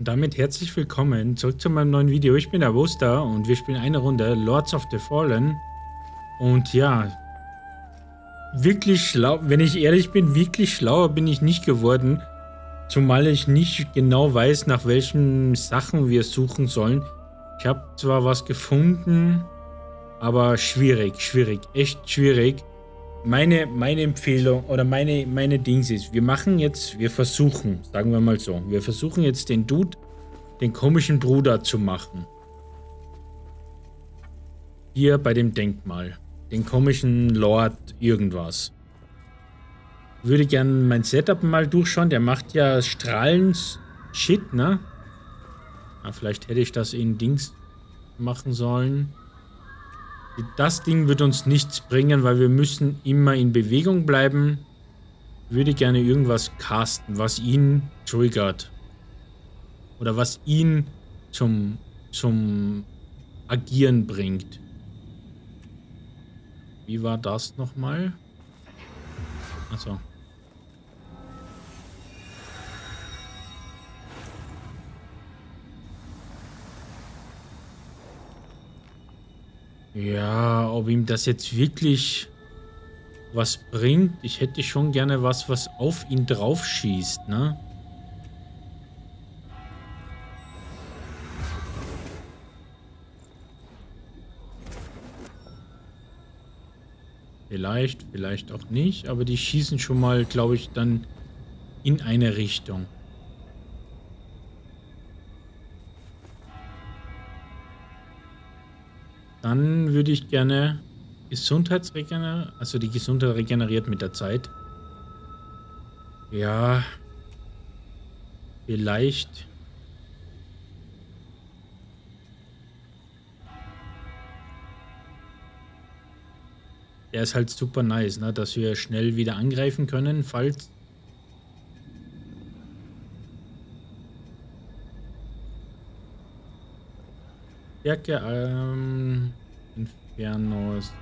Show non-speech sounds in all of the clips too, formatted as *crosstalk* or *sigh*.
Und damit herzlich willkommen zurück zu meinem neuen Video. Ich bin der Wuster und wir spielen eine Runde Lords of the Fallen. Und ja, wirklich schlau, wenn ich ehrlich bin, wirklich schlauer bin ich nicht geworden. Zumal ich nicht genau weiß, nach welchen Sachen wir suchen sollen. Ich habe zwar was gefunden, aber schwierig, schwierig, echt schwierig. Meine, meine Empfehlung oder meine, meine Dings ist, wir machen jetzt, wir versuchen, sagen wir mal so, wir versuchen jetzt den Dude, den komischen Bruder zu machen. Hier bei dem Denkmal. Den komischen Lord irgendwas. Würde gerne mein Setup mal durchschauen. Der macht ja Strahlen-Shit, ne? Ah, vielleicht hätte ich das in Dings machen sollen. Das Ding wird uns nichts bringen, weil wir müssen immer in Bewegung bleiben. Würde gerne irgendwas casten, was ihn triggert. Oder was ihn zum, zum Agieren bringt. Wie war das nochmal? Achso. Ja, ob ihm das jetzt wirklich was bringt. Ich hätte schon gerne was, was auf ihn drauf schießt, ne? Vielleicht, vielleicht auch nicht, aber die schießen schon mal, glaube ich, dann in eine Richtung. Dann würde ich gerne Gesundheitsregener, also die Gesundheit regeneriert mit der Zeit. Ja, vielleicht. Der ist halt super nice, ne? dass wir schnell wieder angreifen können, falls Stärke, ähm, Infernos.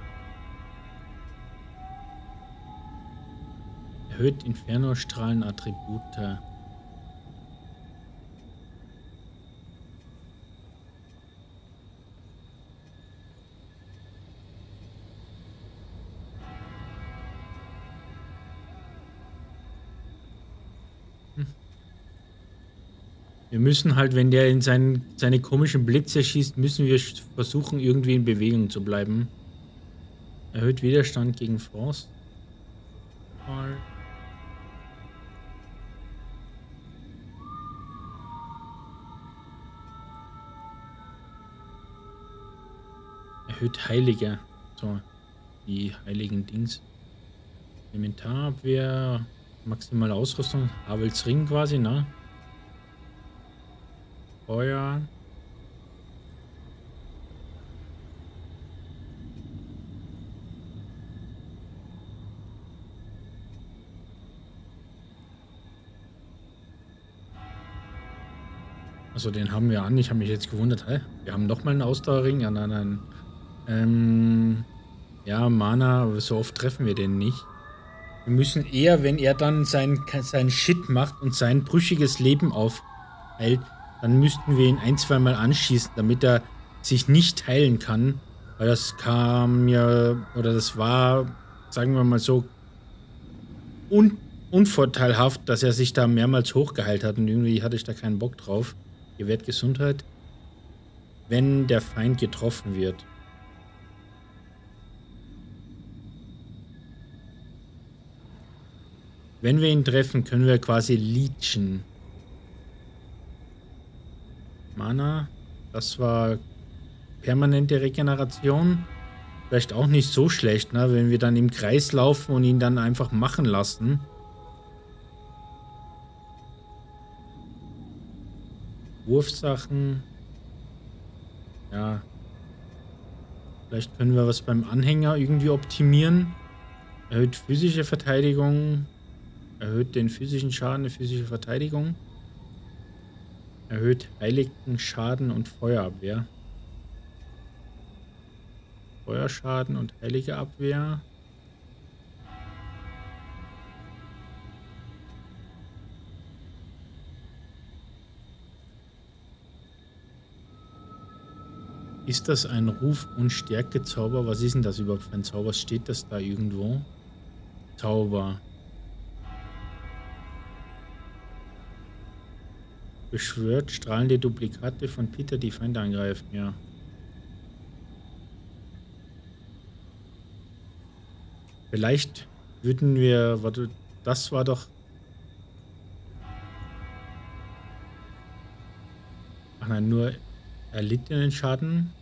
Erhöht Inferno-Strahlen-Attribute. Wir müssen halt, wenn der in seinen, seine komischen Blitze schießt, müssen wir versuchen, irgendwie in Bewegung zu bleiben. Erhöht Widerstand gegen Frost. Erhöht Heilige. So, die heiligen Dings. Elementarabwehr, maximale Ausrüstung, Havels Ring quasi, ne? Feuer. Also den haben wir an. Ich habe mich jetzt gewundert, hä? Wir haben nochmal einen Ausdauerring. Ja, nein, nein. Ähm, ja, Mana, so oft treffen wir den nicht. Wir müssen eher, wenn er dann sein, sein Shit macht und sein brüchiges Leben aufheilt, dann müssten wir ihn ein, zweimal anschießen, damit er sich nicht heilen kann. Weil das kam ja, oder das war, sagen wir mal so, un unvorteilhaft, dass er sich da mehrmals hochgeheilt hat und irgendwie hatte ich da keinen Bock drauf. Gewährt Gesundheit, wenn der Feind getroffen wird. Wenn wir ihn treffen, können wir quasi leechen. Mana. Das war permanente Regeneration. Vielleicht auch nicht so schlecht, ne? wenn wir dann im Kreis laufen und ihn dann einfach machen lassen. Wurfsachen. Ja. Vielleicht können wir was beim Anhänger irgendwie optimieren. Erhöht physische Verteidigung. Erhöht den physischen Schaden, die physische Verteidigung. Erhöht Heiligen Schaden und Feuerabwehr. Feuerschaden und heilige Abwehr. Ist das ein Ruf- und Stärkezauber? Was ist denn das überhaupt für ein Zauber? Steht das da irgendwo? Zauber. Beschwört strahlende Duplikate von Peter, die Feinde angreifen, ja. Vielleicht würden wir, warte, das war doch... Ach nein, nur erlittenen Schaden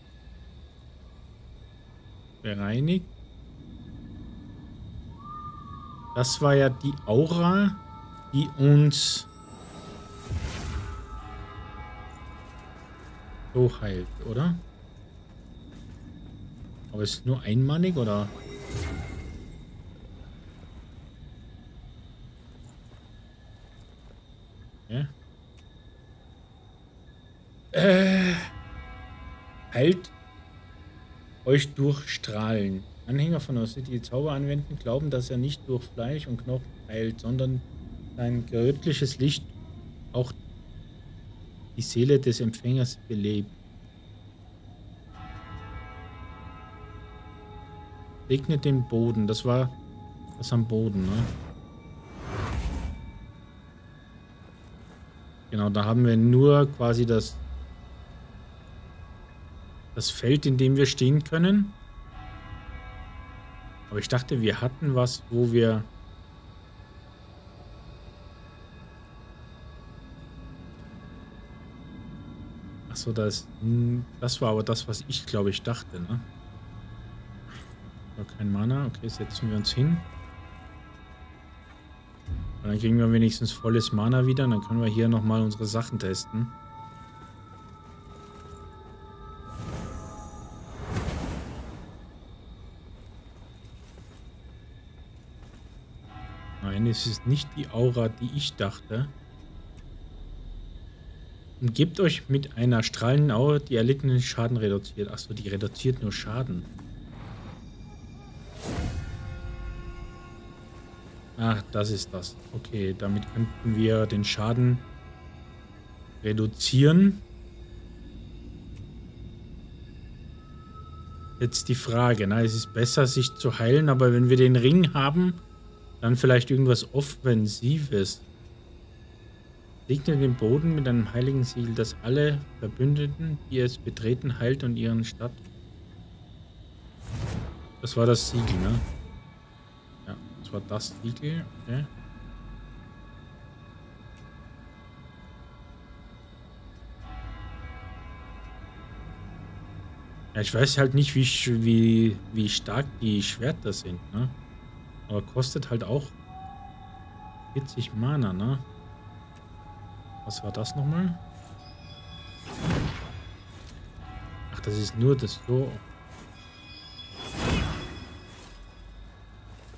bereinigt. Das war ja die Aura, die uns so heilt, oder? Aber ist nur einmalig oder? Ja. Äh, heilt euch durch Strahlen. Anhänger von Osset, die Zauber anwenden, glauben, dass er nicht durch Fleisch und Knochen heilt, sondern sein göttliches Licht auch die Seele des Empfängers belebt. Regnet den Boden. Das war das am Boden, ne? Genau, da haben wir nur quasi das, das Feld, in dem wir stehen können. Aber ich dachte, wir hatten was, wo wir... Achso, das, das war aber das, was ich glaube ich dachte, ne? Aber kein Mana. Okay, setzen wir uns hin. Und dann kriegen wir wenigstens volles Mana wieder. Und dann können wir hier nochmal unsere Sachen testen. Nein, es ist nicht die Aura, die ich dachte. Umgebt euch mit einer strahlenden Aura, die erlittenen Schaden reduziert. Achso, die reduziert nur Schaden. Ach, das ist das. Okay, damit könnten wir den Schaden reduzieren. Jetzt die Frage, na, es ist besser, sich zu heilen, aber wenn wir den Ring haben, dann vielleicht irgendwas Offensives. Segne den Boden mit einem heiligen Siegel, das alle Verbündeten, die es betreten, heilt und ihren Stadt. Das war das Siegel, ne? Das war das Siegel. Okay. Ja, ich weiß halt nicht, wie, wie, wie stark die Schwerter sind, ne? Aber kostet halt auch 40 Mana, ne? Was war das nochmal? Ach, das ist nur das so.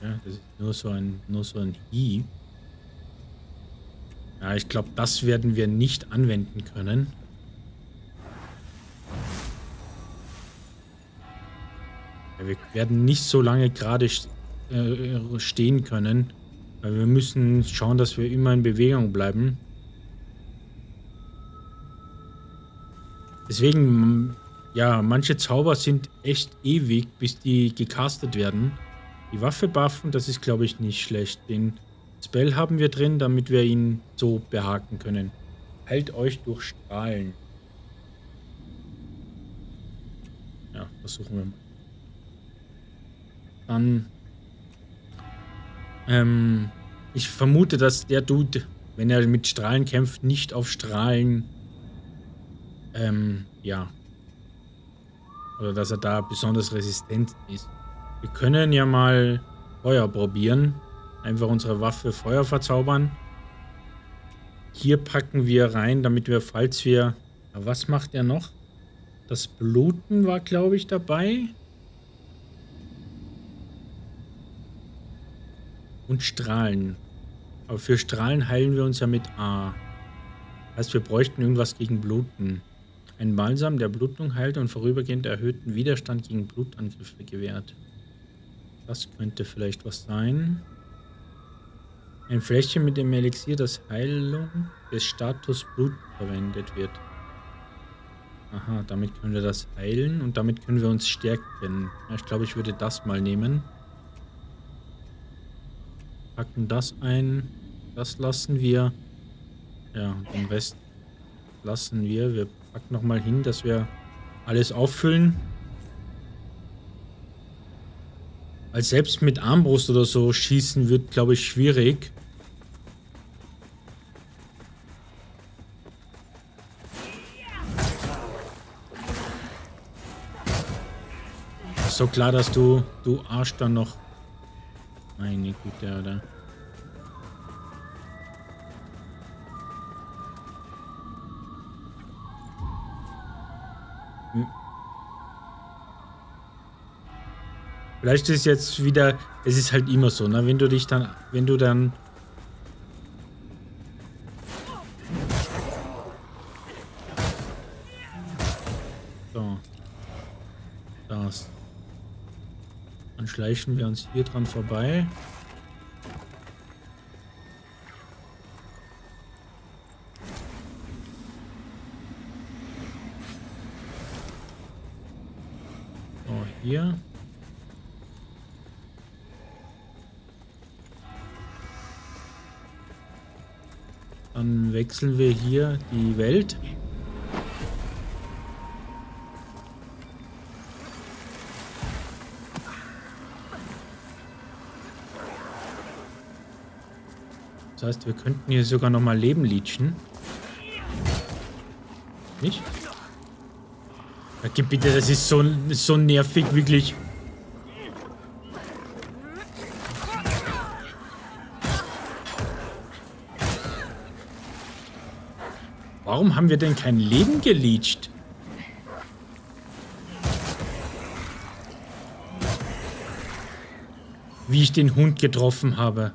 Ja, das ist nur so ein, nur so ein Hieb. Ja, ich glaube, das werden wir nicht anwenden können. Ja, wir werden nicht so lange gerade äh, stehen können. Weil wir müssen schauen, dass wir immer in Bewegung bleiben. Deswegen, ja, manche Zauber sind echt ewig, bis die gecastet werden. Die Waffe buffen, das ist glaube ich nicht schlecht. Den Spell haben wir drin, damit wir ihn so behaken können. Heilt euch durch Strahlen. Ja, versuchen wir mal. Dann, ähm, ich vermute, dass der Dude, wenn er mit Strahlen kämpft, nicht auf Strahlen, ähm, ja, oder dass er da besonders resistent ist. Wir können ja mal Feuer probieren. Einfach unsere Waffe Feuer verzaubern. Hier packen wir rein, damit wir, falls wir... Was macht er noch? Das Bluten war, glaube ich, dabei. Und Strahlen. Aber für Strahlen heilen wir uns ja mit A. Heißt, wir bräuchten irgendwas gegen Bluten. Ein Balsam, der Blutung heilt und vorübergehend erhöhten Widerstand gegen Blutangriffe gewährt. Das könnte vielleicht was sein. Ein Fläschchen mit dem Elixier, das Heilung des Status Blut verwendet wird. Aha, damit können wir das heilen und damit können wir uns stärken. Ich glaube, ich würde das mal nehmen. Packen das ein. Das lassen wir. Ja, den Rest lassen wir. Wir packen nochmal hin, dass wir alles auffüllen. Als selbst mit Armbrust oder so schießen wird, glaube ich, schwierig. so klar, dass du, du Arsch dann noch... Meine Güte, oder? Vielleicht ist jetzt wieder, es ist halt immer so, ne? Wenn du dich dann, wenn du dann schleichen wir uns hier dran vorbei. Wechseln wir hier die Welt. Das heißt, wir könnten hier sogar noch mal Leben leechen. Nicht? Ja, gib bitte, das ist so, so nervig, wirklich. Warum haben wir denn kein Leben geleacht? Wie ich den Hund getroffen habe.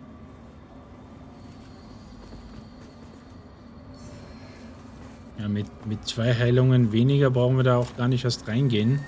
mit, mit zwei Heilungen weniger brauchen wir da auch gar nicht erst reingehen.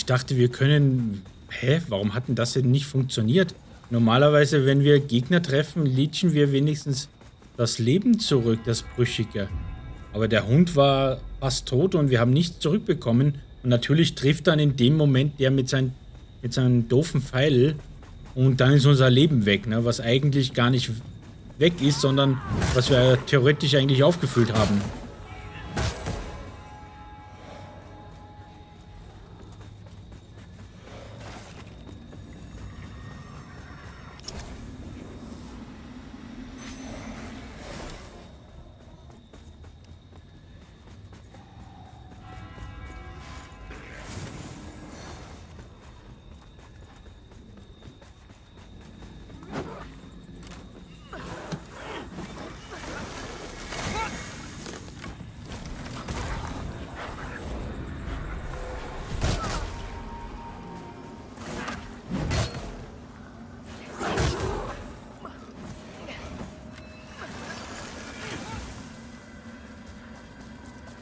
Ich dachte, wir können... Hä? Warum hat denn das denn nicht funktioniert? Normalerweise, wenn wir Gegner treffen, leechen wir wenigstens das Leben zurück, das Brüchige. Aber der Hund war fast tot und wir haben nichts zurückbekommen. Und natürlich trifft dann in dem Moment der mit, sein, mit seinem doofen Pfeil und dann ist unser Leben weg, ne? was eigentlich gar nicht weg ist, sondern was wir theoretisch eigentlich aufgefüllt haben.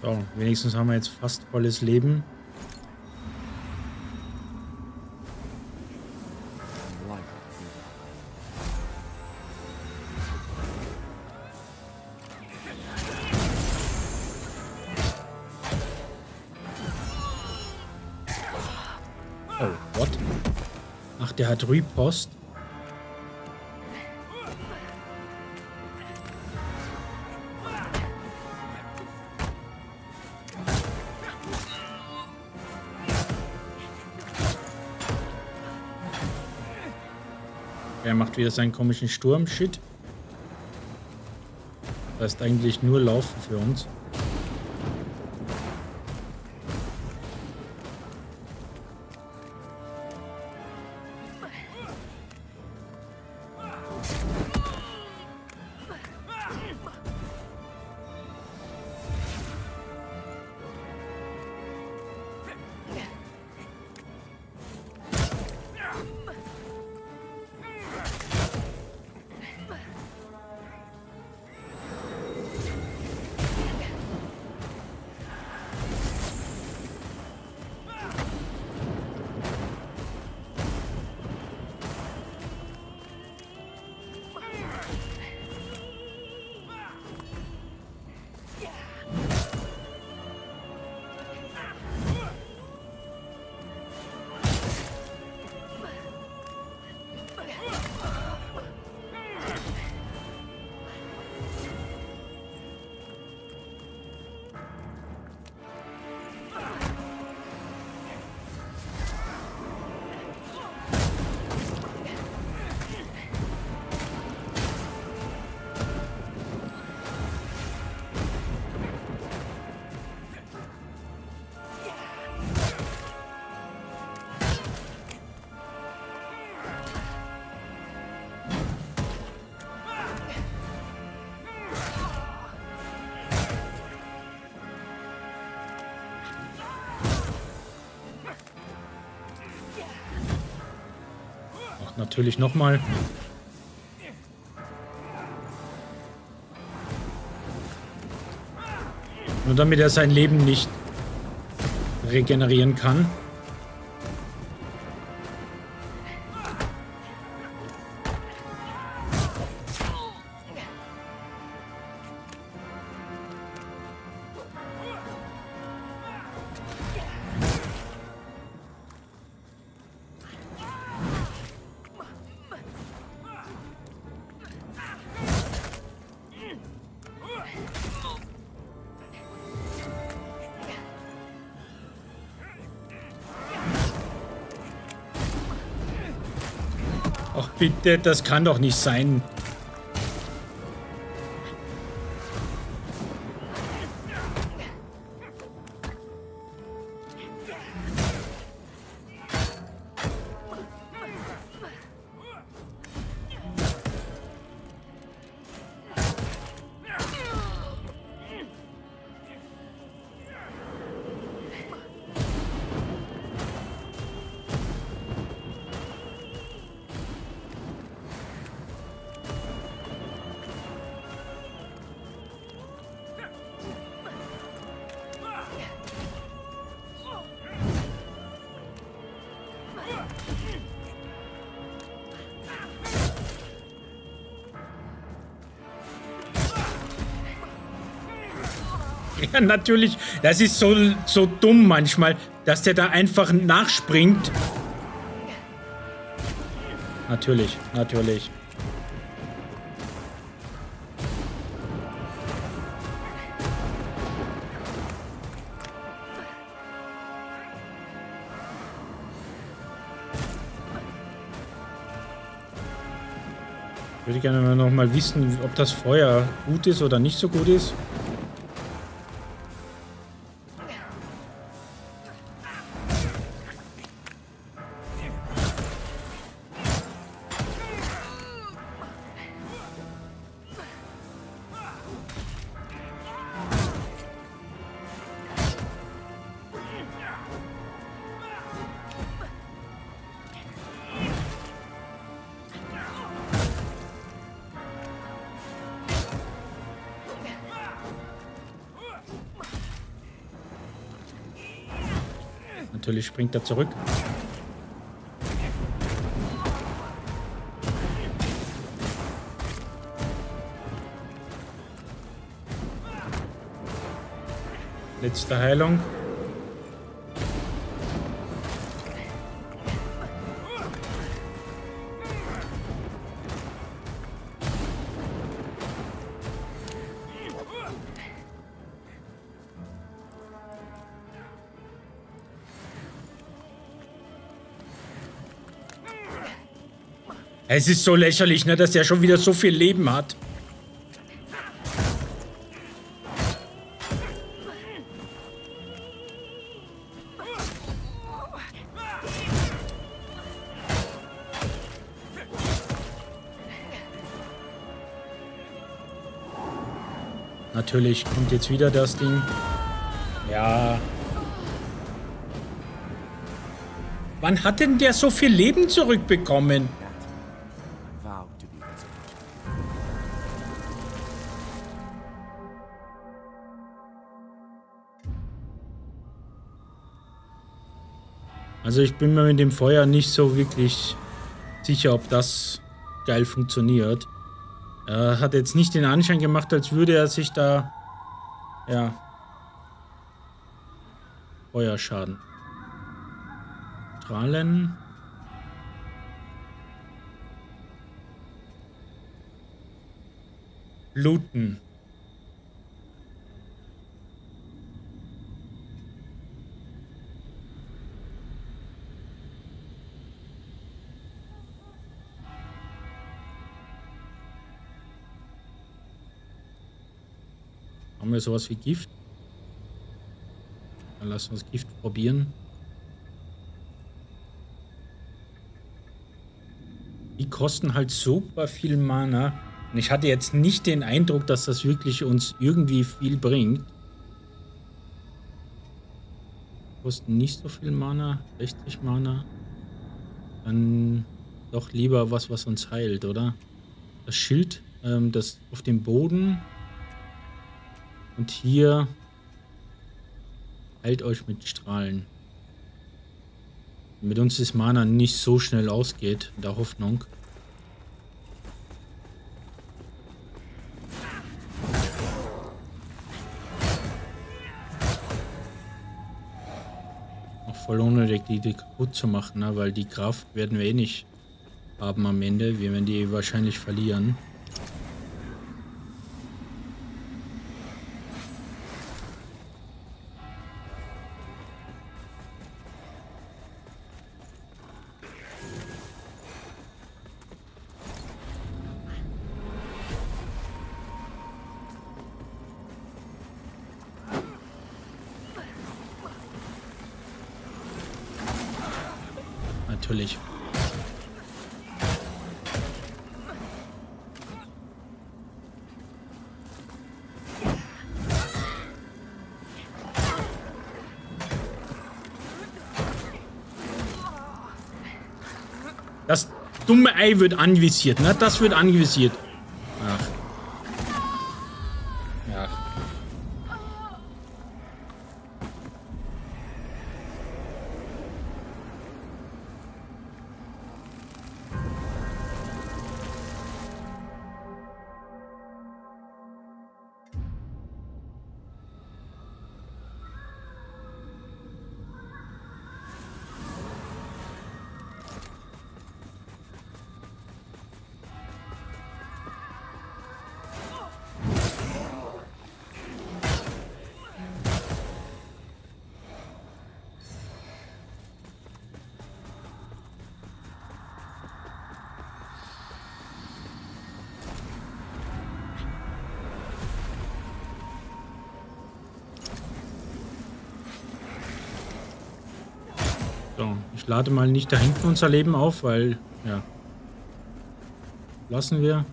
So, wenigstens haben wir jetzt fast volles Leben. Oh, what? Ach, der hat Repost. Wieder seinen komischen Sturm-Shit. Das ist eigentlich nur Laufen für uns. Natürlich nochmal. Nur damit er sein Leben nicht regenerieren kann. Bitte, das kann doch nicht sein. Natürlich. Das ist so, so dumm manchmal, dass der da einfach nachspringt. Natürlich, natürlich. Ich würde gerne noch mal wissen, ob das Feuer gut ist oder nicht so gut ist. Springt er zurück. Letzte Heilung. Es ist so lächerlich, ne, dass der schon wieder so viel Leben hat. Natürlich kommt jetzt wieder das Ding. Ja. Wann hat denn der so viel Leben zurückbekommen? Also ich bin mir mit dem Feuer nicht so wirklich sicher, ob das geil funktioniert. Er hat jetzt nicht den Anschein gemacht, als würde er sich da... Ja. Feuerschaden. Strahlen. Bluten. Haben wir sowas wie Gift? Dann lassen wir das Gift probieren. Die kosten halt super viel Mana. Und ich hatte jetzt nicht den Eindruck, dass das wirklich uns irgendwie viel bringt. Kosten nicht so viel Mana. 60 Mana. Dann doch lieber was, was uns heilt, oder? Das Schild, ähm, das auf dem Boden. Und hier heilt euch mit Strahlen. Mit uns ist Mana nicht so schnell ausgeht, in der Hoffnung. Auch voll unnötig, die, die kaputt zu machen, ne? weil die Kraft werden wir eh nicht haben am Ende. Wir werden die wahrscheinlich verlieren. Natürlich. Das dumme Ei wird anvisiert, ne? Das wird anvisiert. Lade mal nicht da hinten unser Leben auf, weil, ja. Lassen wir.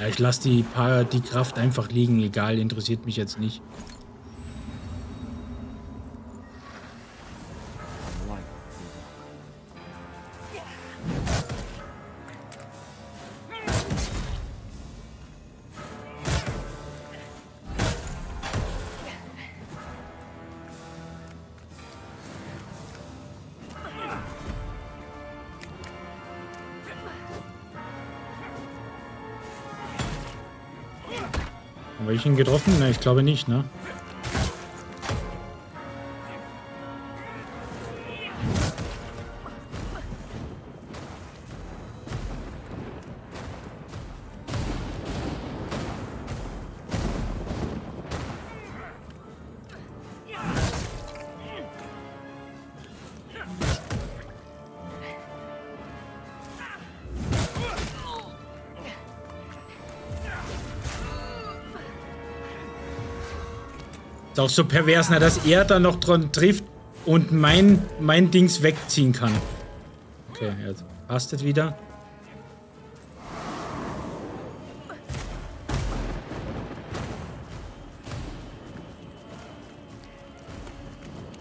Ja, ich lasse die, die Kraft einfach liegen, egal, interessiert mich jetzt nicht. Ich ihn getroffen? Ne, ich glaube nicht, ne? Auch so pervers, ne, dass er da noch dran trifft und mein, mein Dings wegziehen kann. Okay, passt es wieder.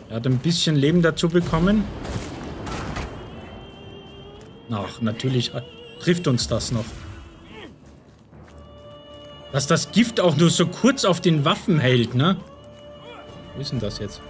Er hat ein bisschen Leben dazu bekommen. Ach, natürlich trifft uns das noch. Dass das Gift auch nur so kurz auf den Waffen hält, ne? Wo ist denn das jetzt?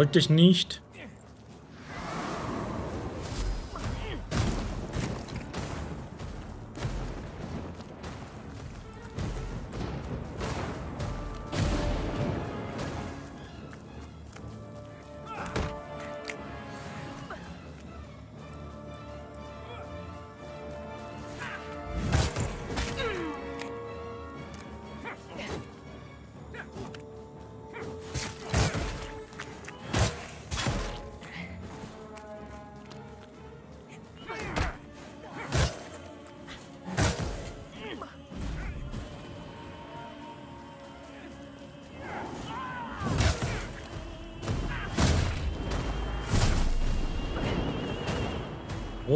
Wollte ich nicht.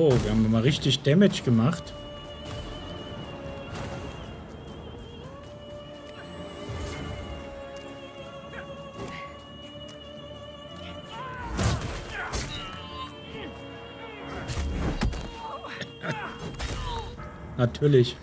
Oh, wir haben mal richtig Damage gemacht. *laughs* Natürlich.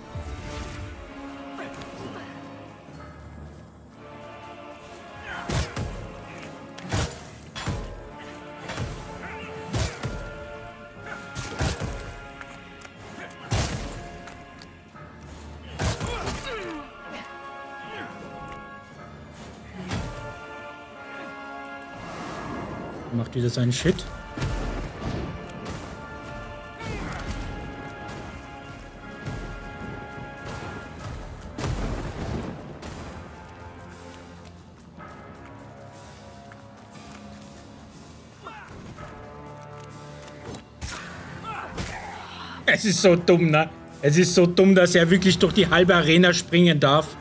Seinen Shit. Es ist so dumm, ne? Es ist so dumm, dass er wirklich durch die halbe Arena springen darf.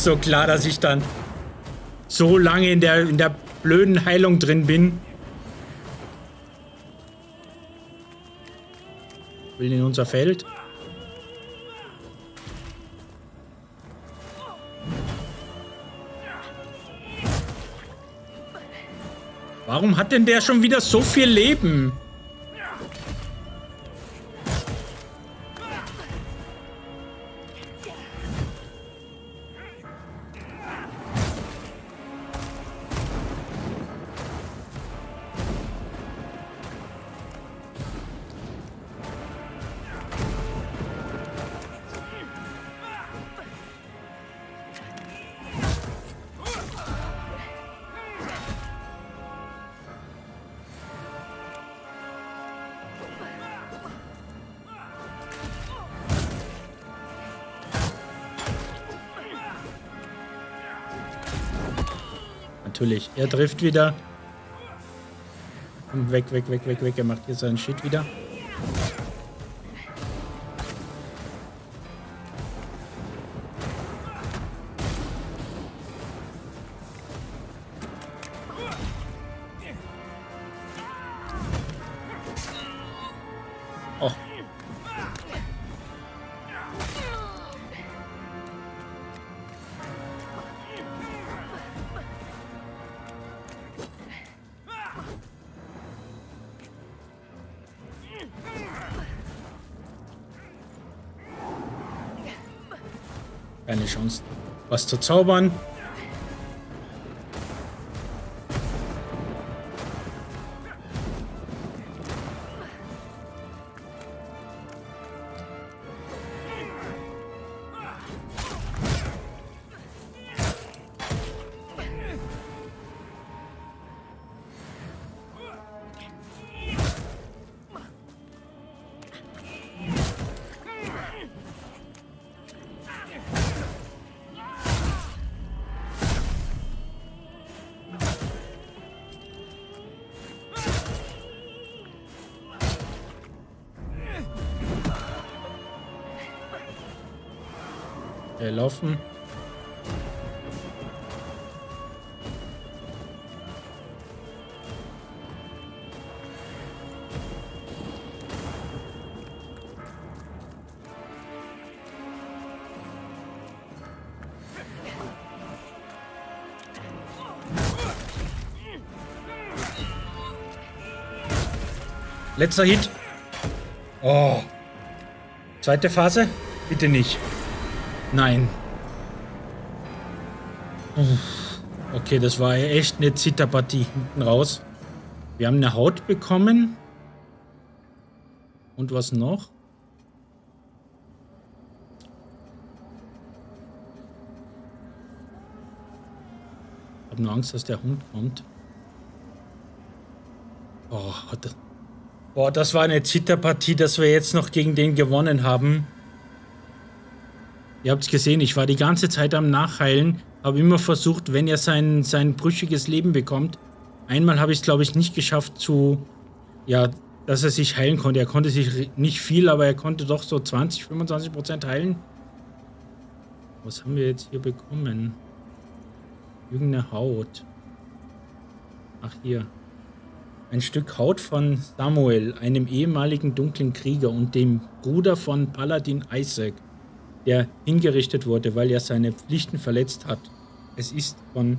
Ist so klar, dass ich dann so lange in der, in der blöden Heilung drin bin. Will in unser Feld. Warum hat denn der schon wieder so viel Leben? Natürlich. Er trifft wieder. Weg, weg, weg, weg, weg. Er macht hier seinen Shit wieder. Zu zaubern. Laufen. Letzter Hit. Oh. Zweite Phase? Bitte nicht. Nein. Okay, das war echt eine Zitterpartie hinten raus. Wir haben eine Haut bekommen. Und was noch? Ich habe nur Angst, dass der Hund kommt. Oh. Boah, das war eine Zitterpartie, dass wir jetzt noch gegen den gewonnen haben. Ihr habt es gesehen, ich war die ganze Zeit am Nachheilen, habe immer versucht, wenn er sein, sein brüchiges Leben bekommt. Einmal habe ich es, glaube ich, nicht geschafft zu, ja, dass er sich heilen konnte. Er konnte sich nicht viel, aber er konnte doch so 20, 25 Prozent heilen. Was haben wir jetzt hier bekommen? Irgendeine Haut. Ach, hier. Ein Stück Haut von Samuel, einem ehemaligen dunklen Krieger und dem Bruder von Paladin Isaac, der hingerichtet wurde, weil er seine Pflichten verletzt hat. Es ist von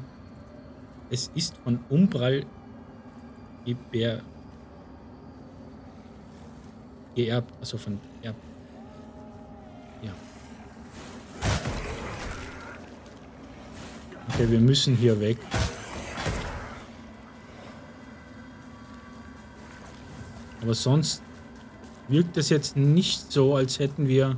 es ist von Umbral geerbt, also von erbt. Ja. Okay, wir müssen hier weg. Aber sonst wirkt es jetzt nicht so, als hätten wir...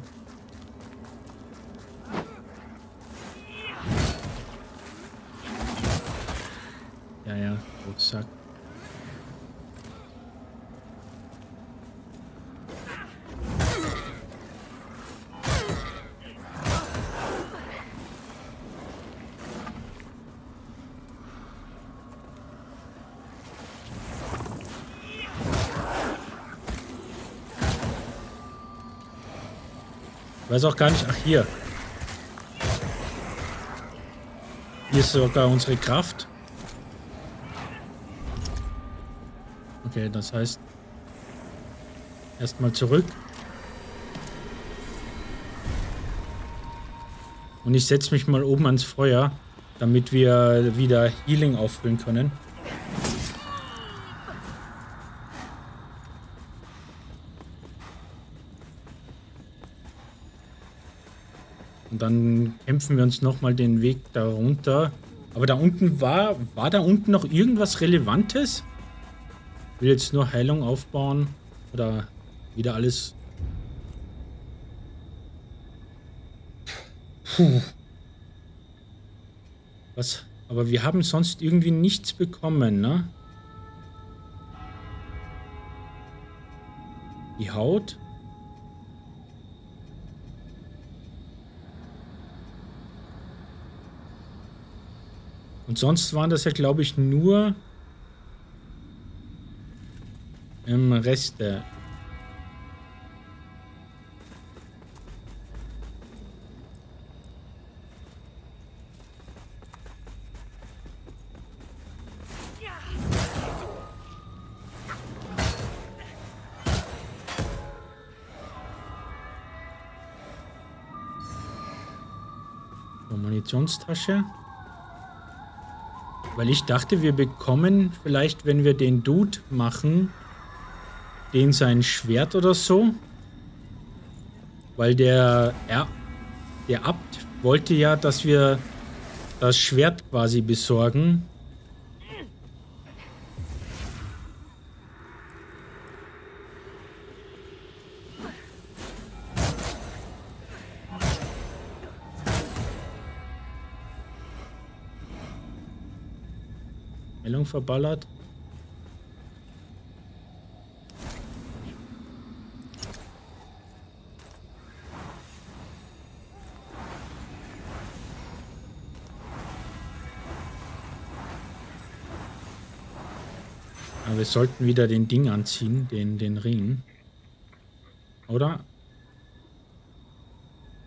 Weiß auch gar nicht. Ach, hier. Hier ist sogar unsere Kraft. Okay, das heißt... Erstmal zurück. Und ich setze mich mal oben ans Feuer, damit wir wieder Healing auffüllen können. Dann kämpfen wir uns nochmal den Weg da runter. Aber da unten war, war da unten noch irgendwas Relevantes? Ich will jetzt nur Heilung aufbauen. Oder wieder alles... Puh. Was? Aber wir haben sonst irgendwie nichts bekommen, ne? Die Haut? Und sonst waren das ja, glaube ich, nur im Reste. Munitionstasche. Weil ich dachte, wir bekommen vielleicht, wenn wir den Dude machen, den sein Schwert oder so. Weil der, er, der Abt wollte ja, dass wir das Schwert quasi besorgen. Verballert. Aber wir sollten wieder den Ding anziehen, den, den Ring. Oder?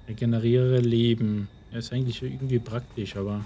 Regeneriere Leben. Ja, ist eigentlich irgendwie praktisch, aber...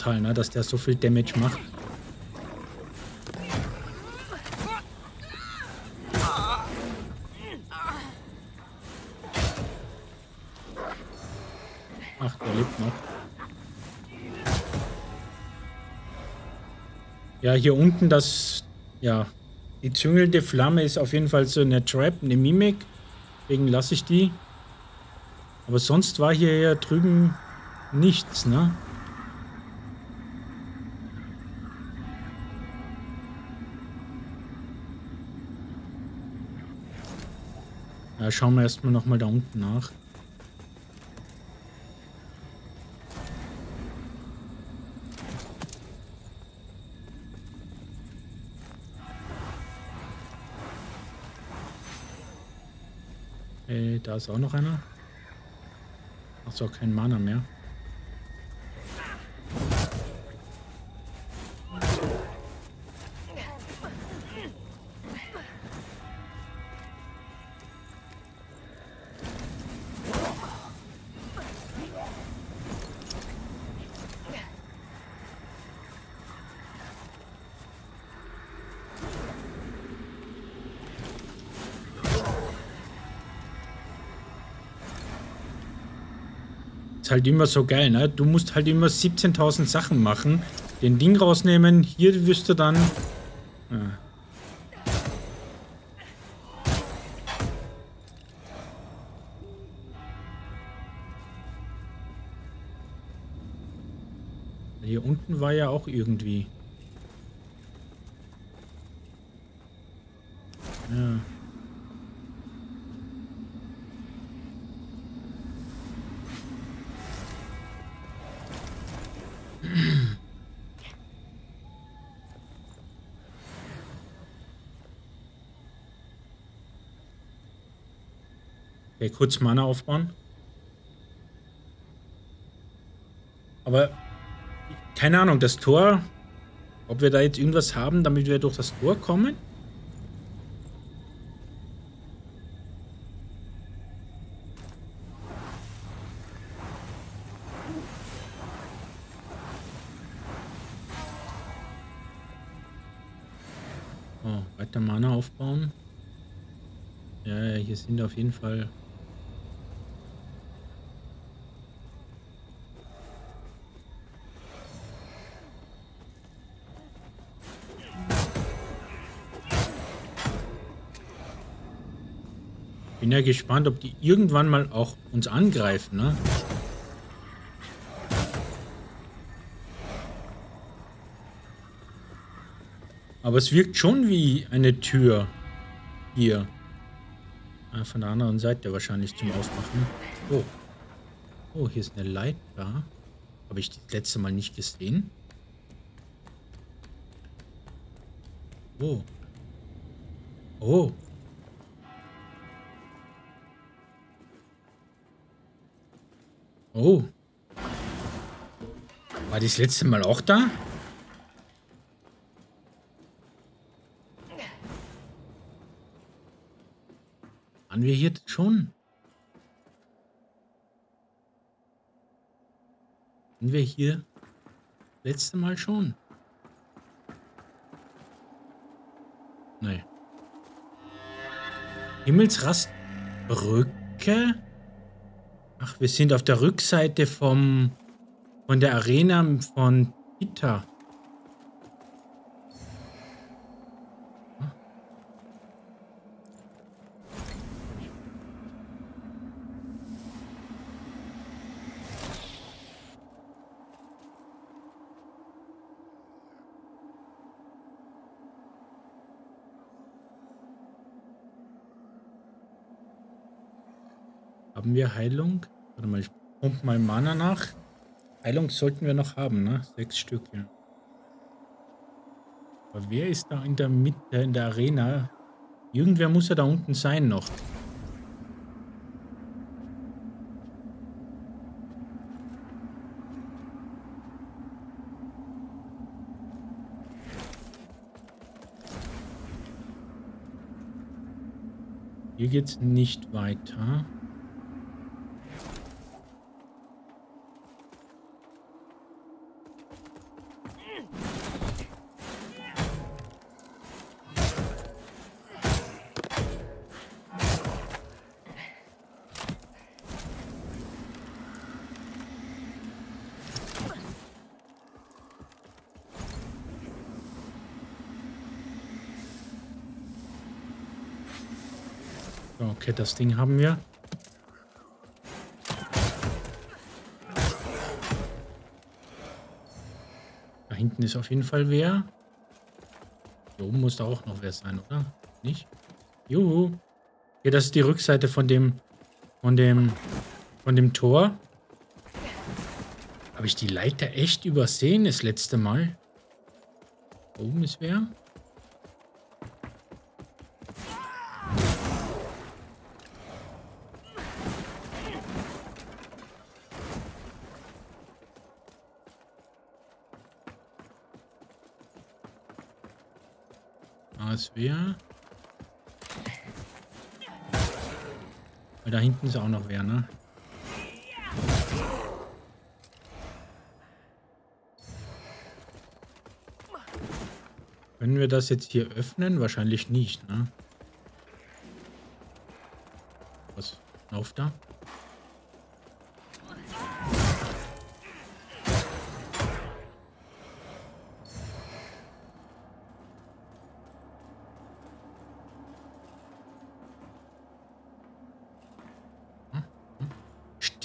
Brutal, ne? Dass der so viel Damage macht. Ach, der lebt noch. Ja, hier unten das, ja, die züngelnde Flamme ist auf jeden Fall so eine Trap, eine Mimik. Deswegen lasse ich die. Aber sonst war hier ja drüben nichts, ne? Schauen wir erstmal nochmal da unten nach. Hey, da ist auch noch einer. Ach so, kein Mana mehr. Halt immer so geil, ne? Du musst halt immer 17.000 Sachen machen. Den Ding rausnehmen, hier wirst du dann... Ja. Hier unten war ja auch irgendwie... kurz Mana aufbauen. Aber keine Ahnung, das Tor, ob wir da jetzt irgendwas haben, damit wir durch das Tor kommen? Oh, weiter Mana aufbauen. Ja, hier sind auf jeden Fall Bin ja gespannt, ob die irgendwann mal auch uns angreifen, ne? Aber es wirkt schon wie eine Tür hier. Ah, von der anderen Seite wahrscheinlich zum Aufmachen. Oh. Oh, hier ist eine Leiter. Habe ich das letzte Mal nicht gesehen. Oh. Oh. Oh. Das letzte Mal auch da? Waren wir hier schon? Sind wir hier letzte Mal schon? Nee. Himmelsrastbrücke? Ach, wir sind auf der Rückseite vom, von der Arena von Pita. Haben wir Heilung? Warte mal, ich pumpe mein Mana nach. Heilung sollten wir noch haben, ne? Sechs Stück, ja. Aber wer ist da in der Mitte, in der Arena? Irgendwer muss ja da unten sein noch. Hier geht's nicht weiter. Okay, das Ding haben wir. Da hinten ist auf jeden Fall wer. Hier oben muss da auch noch wer sein, oder? Nicht? Juhu. Okay, das ist die Rückseite von dem, von dem, von dem Tor. Habe ich die Leiter echt übersehen das letzte Mal? Da oben ist wer? ist wer. Da hinten ist auch noch wer, ne? Können wir das jetzt hier öffnen? Wahrscheinlich nicht, ne? Was? Lauf da?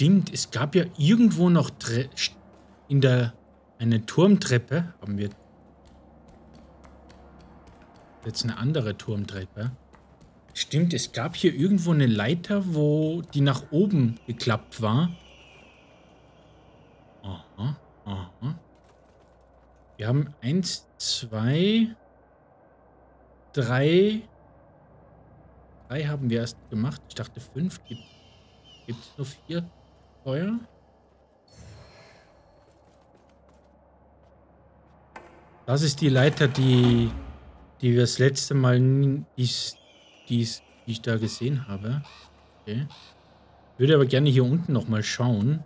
Stimmt, es gab ja irgendwo noch Tre in der eine Turmtreppe. Haben wir jetzt eine andere Turmtreppe. Stimmt, es gab hier irgendwo eine Leiter, wo die nach oben geklappt war. Aha, aha. Wir haben eins, zwei, drei. Drei haben wir erst gemacht. Ich dachte, fünf gibt es nur vier. Feuer. Das ist die Leiter, die, die wir das letzte Mal, dies, dies, die ich da gesehen habe. Okay. Würde aber gerne hier unten nochmal schauen.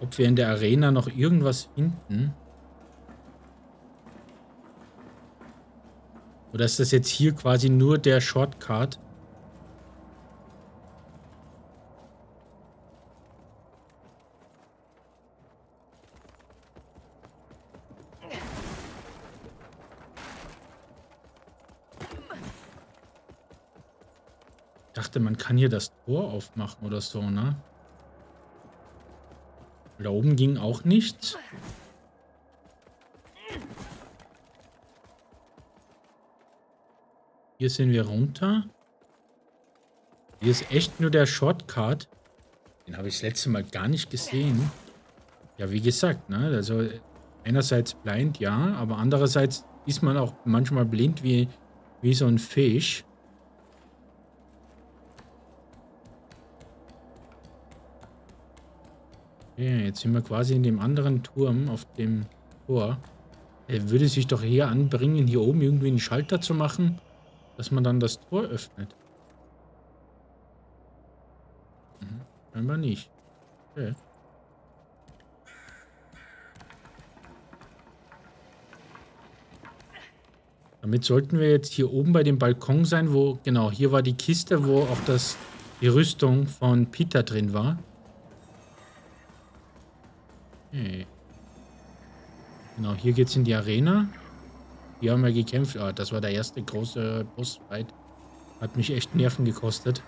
Ob wir in der Arena noch irgendwas finden. Oder ist das jetzt hier quasi nur der Shortcut? Dachte, man kann hier das Tor aufmachen oder so, ne? Da oben ging auch nichts. Hier sind wir runter. Hier ist echt nur der Shortcut. Den habe ich das letzte Mal gar nicht gesehen. Ja, wie gesagt, ne? Also einerseits blind, ja, aber andererseits ist man auch manchmal blind wie, wie so ein Fisch. Okay, jetzt sind wir quasi in dem anderen Turm auf dem Tor. Er würde sich doch hier anbringen, hier oben irgendwie einen Schalter zu machen, dass man dann das Tor öffnet. Mhm, scheinbar nicht. Okay. Damit sollten wir jetzt hier oben bei dem Balkon sein, wo, genau, hier war die Kiste, wo auch das, die Rüstung von Peter drin war. Okay. Genau, hier geht's in die Arena. Hier haben wir gekämpft. Ah, das war der erste große Bossfight. Hat mich echt Nerven gekostet.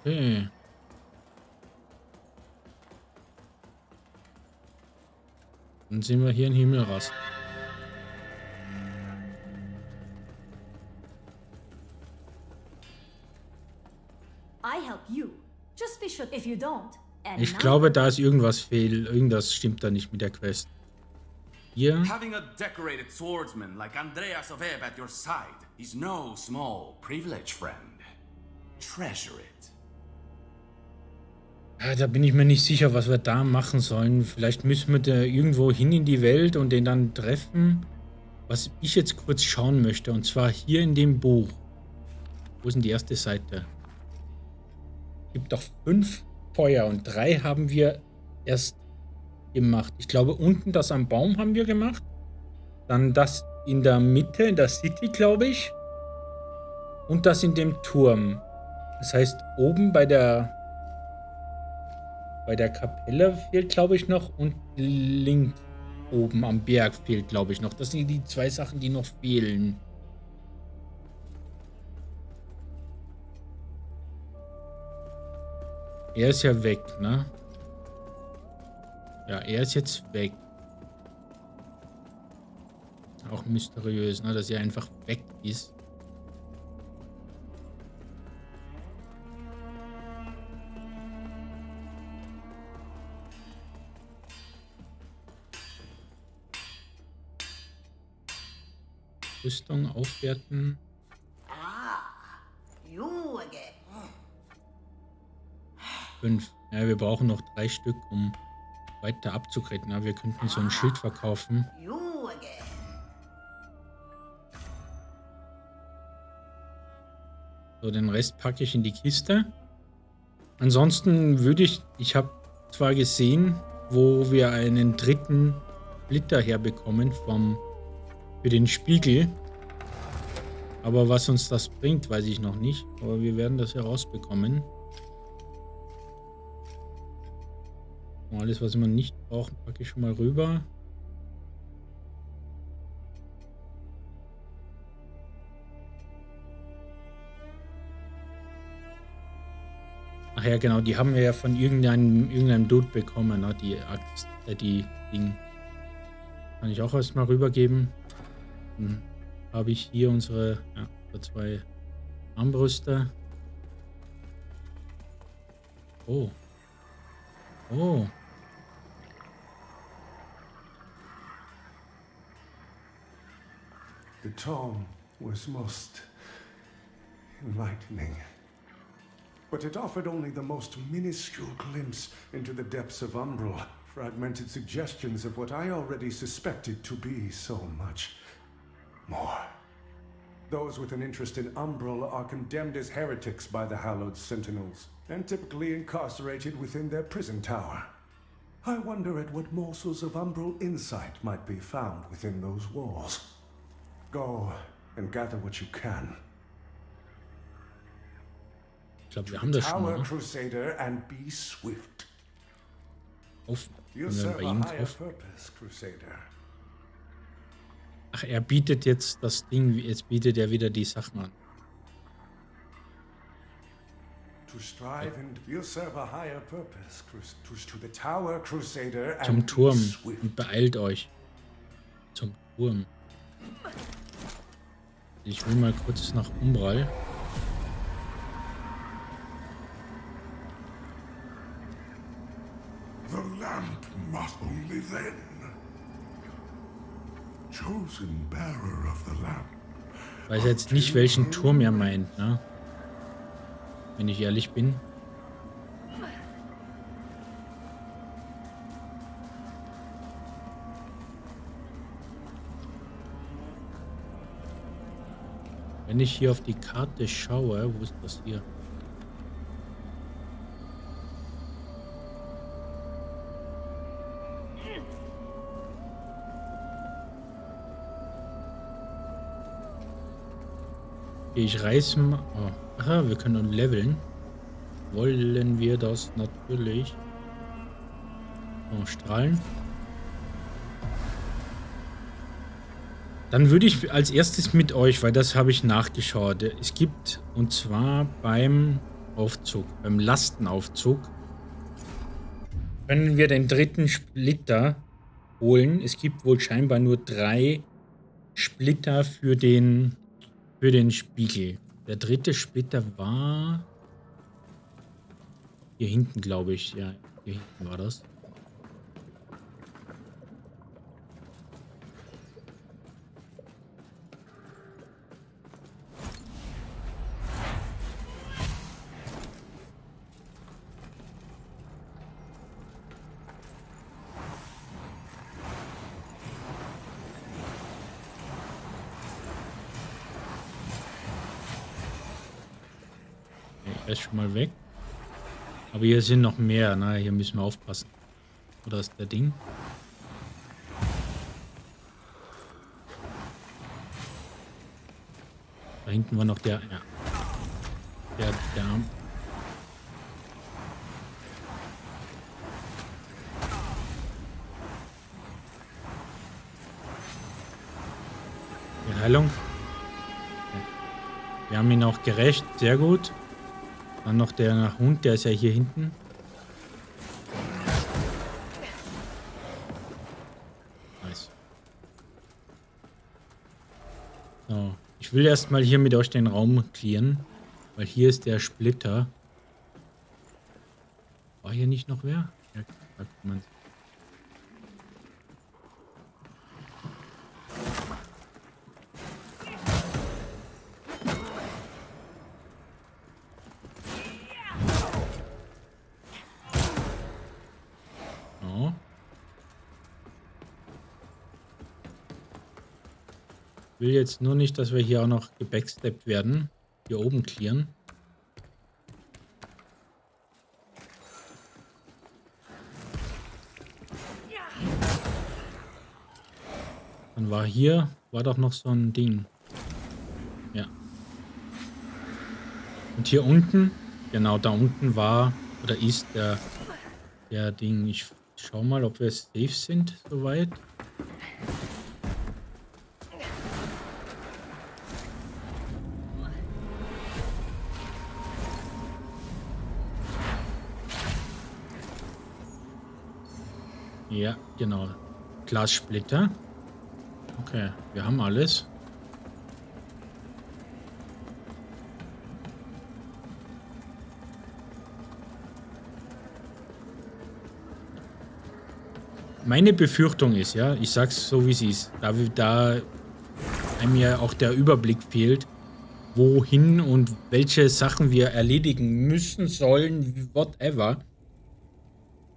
Okay. Dann sind wir hier in Himmelrast. Ich glaube, da ist irgendwas fehl. Irgendwas stimmt da nicht mit der Quest. Hier. Having a decorated swordsman like Andreas of Ebb at your side is no small privilege, friend. Treasure it. Ja, da bin ich mir nicht sicher, was wir da machen sollen. Vielleicht müssen wir da irgendwo hin in die Welt und den dann treffen. Was ich jetzt kurz schauen möchte, und zwar hier in dem Buch. Wo ist denn die erste Seite? Gibt doch fünf Feuer und drei haben wir erst gemacht. Ich glaube, unten das am Baum haben wir gemacht. Dann das in der Mitte, in der City, glaube ich. Und das in dem Turm. Das heißt, oben bei der bei der Kapelle fehlt, glaube ich, noch. Und links oben am Berg fehlt, glaube ich, noch. Das sind die zwei Sachen, die noch fehlen. Er ist ja weg, ne? Ja, er ist jetzt weg. Auch mysteriös, ne? Dass er einfach weg ist. Rüstung aufwerten. Fünf. Ja, wir brauchen noch drei Stück, um weiter abzugraden. Ja, wir könnten so ein Schild verkaufen. So, den Rest packe ich in die Kiste. Ansonsten würde ich, ich habe zwar gesehen, wo wir einen dritten Splitter herbekommen vom, für den Spiegel. Aber was uns das bringt, weiß ich noch nicht. Aber wir werden das herausbekommen. Alles, was man nicht braucht, packe ich schon mal rüber. Ach ja, genau, die haben wir ja von irgendeinem, irgendeinem Dude bekommen, ne? die Axt, äh, die Ding. Kann ich auch erstmal rübergeben. Dann habe ich hier unsere ja, zwei Armbrüste. Oh. Oh. The tome was most enlightening. But it offered only the most minuscule glimpse into the depths of Umbral, fragmented suggestions of what I already suspected to be so much more. Those with an interest in Umbral are condemned as heretics by the Hallowed Sentinels, and typically incarcerated within their prison tower. I wonder at what morsels of Umbral insight might be found within those walls. Go and gather what you can. Ich glaube, wir haben das schon mal. Ne? Crusader and be swift. Auf. Bei ihm drauf. Ach, er bietet jetzt das Ding, jetzt bietet er wieder die Sachen an. Zum Turm und beeilt euch. Zum Turm. Ich will mal kurz nach Umbral. The lamp must only then. Chosen bearer of the lamp. Weiß jetzt nicht, welchen Turm er meint, ne? Wenn ich ehrlich bin. Wenn ich hier auf die Karte schaue, wo ist das hier? Ich reiß mal. Oh. Aha, wir können leveln. Wollen wir das natürlich. Oh, Strahlen. Dann würde ich als erstes mit euch, weil das habe ich nachgeschaut. Es gibt, und zwar beim Aufzug, beim Lastenaufzug, können wir den dritten Splitter holen. Es gibt wohl scheinbar nur drei Splitter für den, für den Spiegel. Der dritte Splitter war... Hier hinten, glaube ich. Ja, hier hinten war das. Ist schon mal weg. Aber hier sind noch mehr. Na, hier müssen wir aufpassen. Oder ist der Ding? Da hinten war noch der. Ja. Der, der Arm. Die Heilung. Wir haben ihn auch gerecht. Sehr gut. Dann noch der Hund, der ist ja hier hinten. Nice. So. Ich will erstmal hier mit euch den Raum clearen. Weil hier ist der Splitter. War hier nicht noch wer? Ja, kann man will jetzt nur nicht, dass wir hier auch noch gebacksteppt werden. Hier oben clearen. Dann war hier, war doch noch so ein Ding. Ja. Und hier unten, genau da unten war oder ist der, der Ding. Ich schau mal, ob wir safe sind soweit. Genau. Glassplitter. Okay, wir haben alles. Meine Befürchtung ist, ja, ich sag's so wie es ist, da, da mir auch der Überblick fehlt, wohin und welche Sachen wir erledigen müssen, sollen, whatever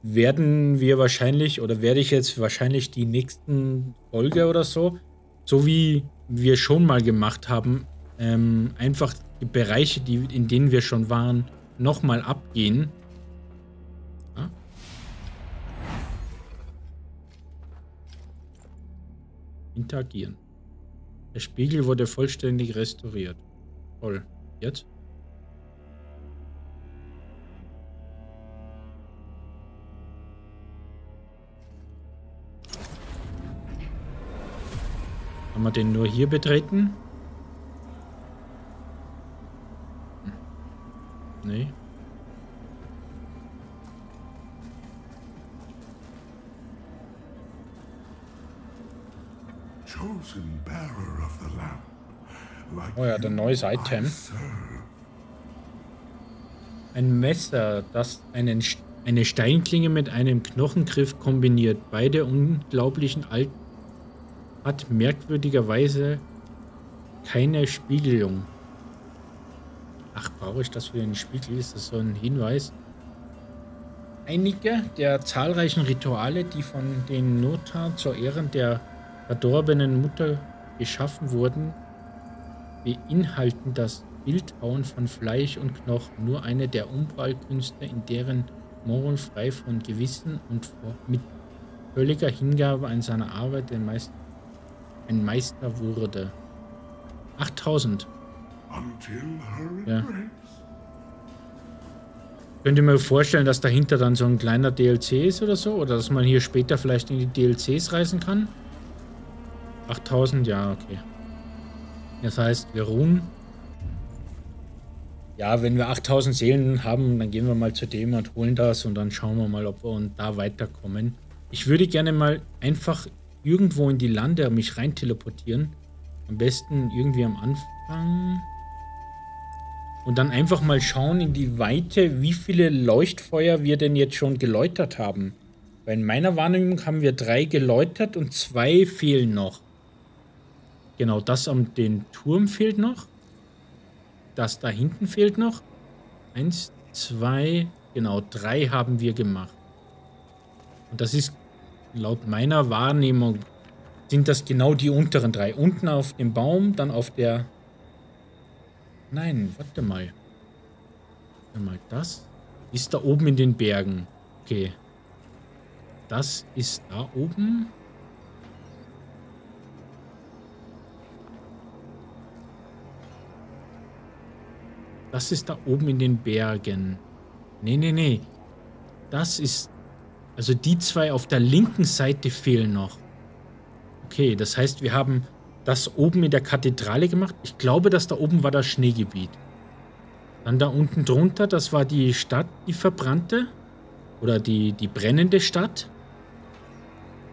werden wir wahrscheinlich oder werde ich jetzt wahrscheinlich die nächsten Folge oder so, so wie wir schon mal gemacht haben, ähm, einfach die Bereiche, die, in denen wir schon waren, nochmal abgehen. Interagieren. Der Spiegel wurde vollständig restauriert. Toll. Jetzt? Kann man den nur hier betreten? Nee. Oh ja, ein neues Item. Ein Messer, das einen, eine Steinklinge mit einem Knochengriff kombiniert. Beide unglaublichen alten hat merkwürdigerweise keine Spiegelung. Ach, brauche ich das für den Spiegel? Ist das so ein Hinweis? Einige der zahlreichen Rituale, die von den Notar zur Ehren der verdorbenen Mutter geschaffen wurden, beinhalten das Bildhauen von Fleisch und Knochen. Nur eine der Umbrallkünste, in deren Moron frei von Gewissen und mit völliger Hingabe an seine Arbeit den meisten ein Meister wurde. 8000. Ja. Könnt ihr mir vorstellen, dass dahinter dann so ein kleiner DLC ist oder so? Oder dass man hier später vielleicht in die DLCs reisen kann? 8000, ja, okay. Das heißt, wir ruhen. Ja, wenn wir 8000 Seelen haben, dann gehen wir mal zu dem und holen das und dann schauen wir mal, ob wir da weiterkommen. Ich würde gerne mal einfach irgendwo in die Lande mich rein teleportieren. Am besten irgendwie am Anfang. und dann einfach mal schauen in die Weite, wie viele Leuchtfeuer wir denn jetzt schon geläutert haben. Weil in meiner Wahrnehmung haben wir drei geläutert und zwei fehlen noch. Genau, das am den Turm fehlt noch. Das da hinten fehlt noch. Eins, zwei, genau, drei haben wir gemacht. Und das ist laut meiner Wahrnehmung sind das genau die unteren drei. Unten auf dem Baum, dann auf der... Nein, warte mal. Warte mal, das ist da oben in den Bergen. Okay. Das ist da oben. Das ist da oben in den Bergen. Nee, nee, nee. Das ist... Also die zwei auf der linken Seite fehlen noch. Okay, das heißt, wir haben das oben in der Kathedrale gemacht. Ich glaube, dass da oben war das Schneegebiet. Dann da unten drunter, das war die Stadt, die verbrannte. Oder die, die brennende Stadt.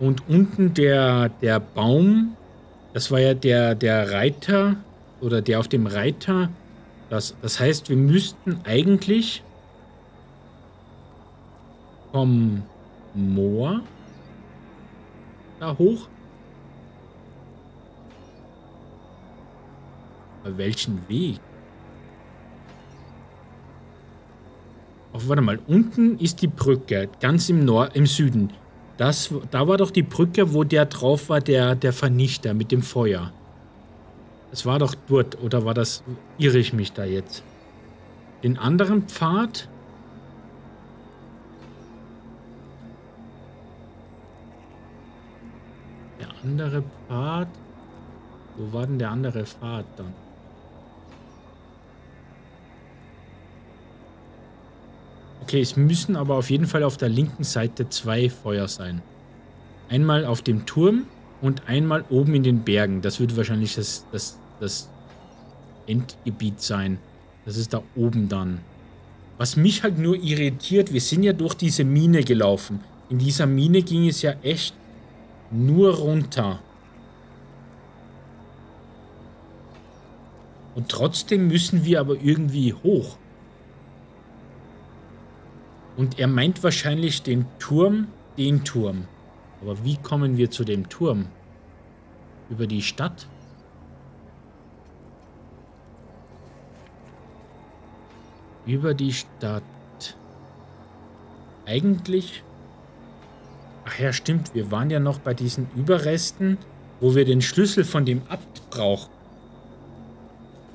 Und unten der, der Baum, das war ja der, der Reiter oder der auf dem Reiter. Das, das heißt, wir müssten eigentlich vom Moor da hoch. Aber welchen Weg? Ach, warte mal, unten ist die Brücke, ganz im Nord, im Süden. Das, da war doch die Brücke, wo der drauf war, der, der Vernichter mit dem Feuer. Das war doch dort, oder war das, irre ich mich da jetzt? Den anderen Pfad? Andere Pfad? Wo war denn der andere Pfad dann? Okay, es müssen aber auf jeden Fall auf der linken Seite zwei Feuer sein. Einmal auf dem Turm und einmal oben in den Bergen. Das wird wahrscheinlich das, das, das Endgebiet sein. Das ist da oben dann. Was mich halt nur irritiert, wir sind ja durch diese Mine gelaufen. In dieser Mine ging es ja echt nur runter. Und trotzdem müssen wir aber irgendwie hoch. Und er meint wahrscheinlich den Turm, den Turm. Aber wie kommen wir zu dem Turm? Über die Stadt? Über die Stadt. Eigentlich... Ach ja, stimmt. Wir waren ja noch bei diesen Überresten, wo wir den Schlüssel von dem Abt brauchen.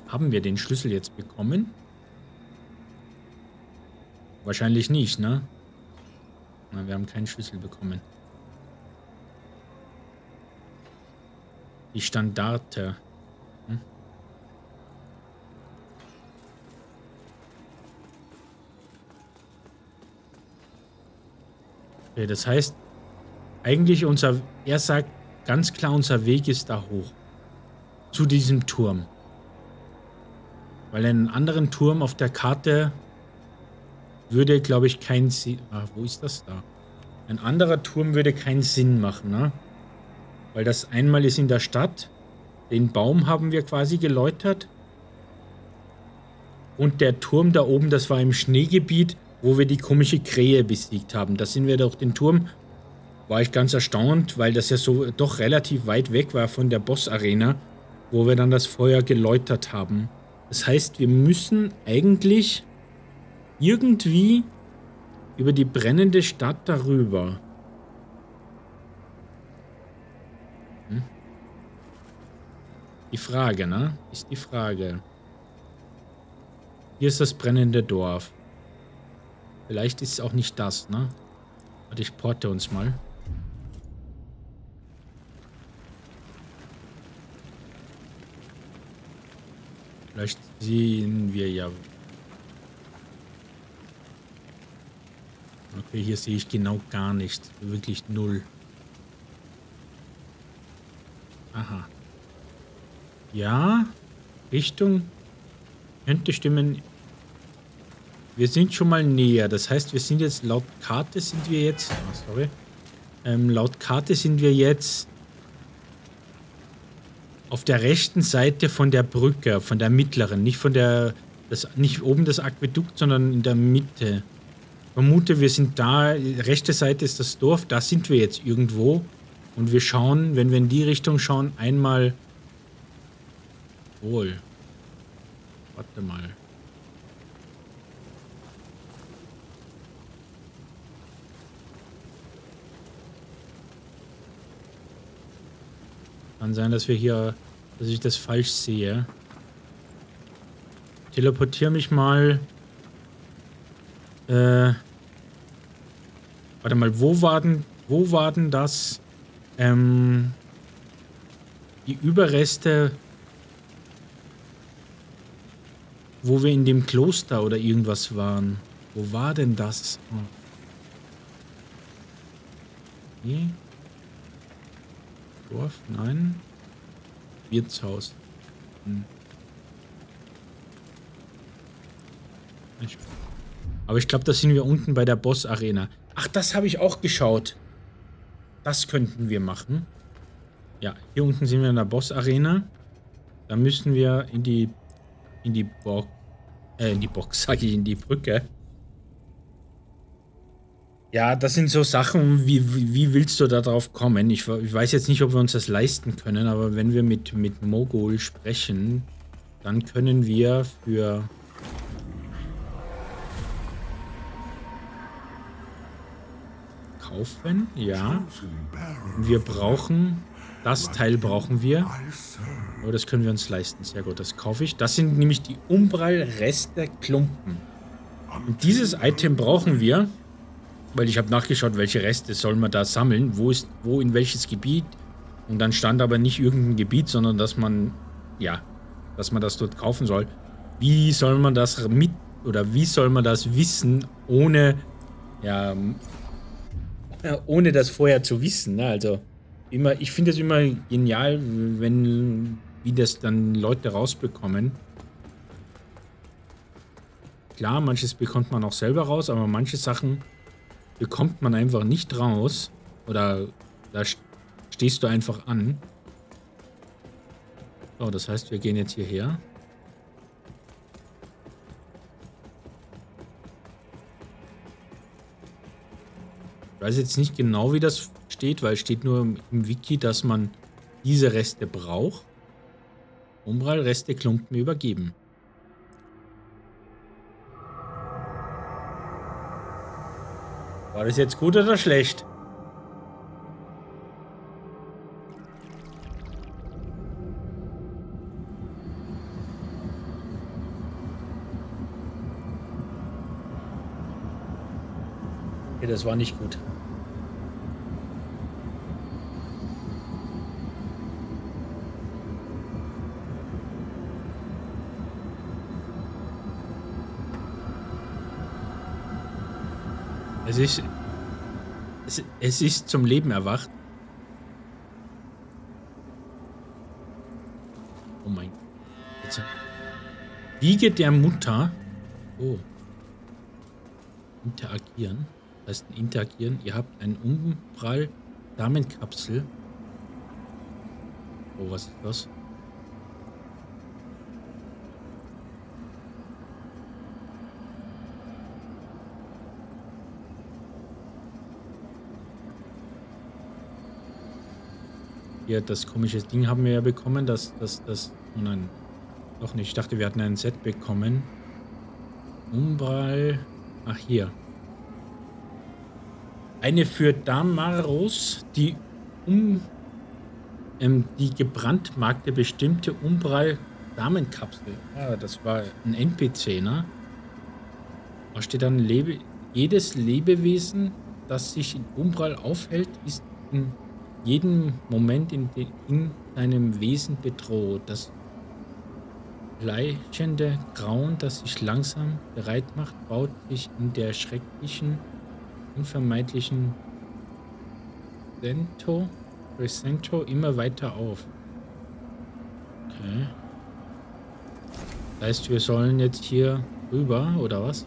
Haben wir den Schlüssel jetzt bekommen? Wahrscheinlich nicht, ne? Na, wir haben keinen Schlüssel bekommen. Die Standarte. Hm? Okay, das heißt, eigentlich unser, er sagt ganz klar, unser Weg ist da hoch. Zu diesem Turm. Weil einen anderen Turm auf der Karte würde, glaube ich, keinen Sinn... Ah, wo ist das da? Ein anderer Turm würde keinen Sinn machen, ne? Weil das einmal ist in der Stadt. Den Baum haben wir quasi geläutert. Und der Turm da oben, das war im Schneegebiet, wo wir die komische Krähe besiegt haben. Da sind wir doch den Turm... War ich ganz erstaunt, weil das ja so doch relativ weit weg war von der Boss-Arena, wo wir dann das Feuer geläutert haben. Das heißt, wir müssen eigentlich irgendwie über die brennende Stadt darüber. Hm? Die Frage, ne? Ist die Frage. Hier ist das brennende Dorf. Vielleicht ist es auch nicht das, ne? Warte, ich porte uns mal. Vielleicht sehen wir ja Okay, hier sehe ich genau gar nichts. Wirklich null. Aha. Ja, Richtung könnte stimmen. Wir sind schon mal näher. Das heißt, wir sind jetzt laut Karte sind wir jetzt. Oh, sorry. Ähm, laut Karte sind wir jetzt auf der rechten Seite von der Brücke, von der mittleren, nicht von der Das, nicht oben das Aquädukt, sondern in der Mitte. Ich vermute, wir sind da, rechte Seite ist das Dorf, da sind wir jetzt irgendwo. Und wir schauen, wenn wir in die Richtung schauen, einmal... Wohl. Warte mal. Kann sein, dass wir hier, dass ich das falsch sehe. Teleportiere mich mal. Äh, warte mal, wo war denn, wo war denn das? Ähm, die Überreste, wo wir in dem Kloster oder irgendwas waren. Wo war denn das? Oh. Okay. Dorf? Nein. Wirtshaus. Hm. Aber ich glaube, da sind wir unten bei der Boss-Arena. Ach, das habe ich auch geschaut. Das könnten wir machen. Ja, hier unten sind wir in der Boss-Arena. Da müssen wir in die in die Box, äh, in die Box, *laughs* sage ich, in die Brücke. Ja, das sind so Sachen, wie, wie, willst du da drauf kommen? Ich, ich, weiß jetzt nicht, ob wir uns das leisten können, aber wenn wir mit, mit Mogul sprechen, dann können wir für... Kaufen, ja. Wir brauchen... Das Teil brauchen wir. Oh, das können wir uns leisten. Sehr gut, das kaufe ich. Das sind nämlich die Umbral-Reste-Klumpen. Und dieses Item brauchen wir, weil ich habe nachgeschaut, welche Reste soll man da sammeln, wo ist, wo in welches Gebiet. Und dann stand aber nicht irgendein Gebiet, sondern dass man, ja, dass man das dort kaufen soll. Wie soll man das mit, oder wie soll man das wissen, ohne, ja, ohne das vorher zu wissen, ne? Also, immer, ich finde es immer genial, wenn, wie das dann Leute rausbekommen. Klar, manches bekommt man auch selber raus, aber manche Sachen bekommt man einfach nicht raus. Oder da stehst du einfach an. So, das heißt, wir gehen jetzt hierher. Ich weiß jetzt nicht genau, wie das steht, weil es steht nur im Wiki, dass man diese Reste braucht. Umbral Reste Klumpen übergeben. War das jetzt gut oder schlecht? Okay, das war nicht gut. Es ist, es, es ist zum Leben erwacht. Oh mein Gott. Wiege der Mutter. Oh. Interagieren. Das heißt interagieren. Ihr habt einen Umbral Damenkapsel. Oh, was ist das? Hier, das komische Ding haben wir ja bekommen, das, das, das, oh nein, doch nicht. Ich dachte, wir hatten ein Set bekommen. Umbral, ach hier. Eine für Damaros, die um, ähm, die gebrandmarkte bestimmte Umbral Damenkapsel. Ja, das war ein NPC, ne? Da steht dann, Lebe, jedes Lebewesen, das sich in Umbral aufhält, ist in jeden Moment in, de, in deinem Wesen bedroht. Das bleichende Grauen, das sich langsam bereit macht, baut sich in der schrecklichen, unvermeidlichen Resento, Resento immer weiter auf. Okay. Das heißt, wir sollen jetzt hier rüber, oder was?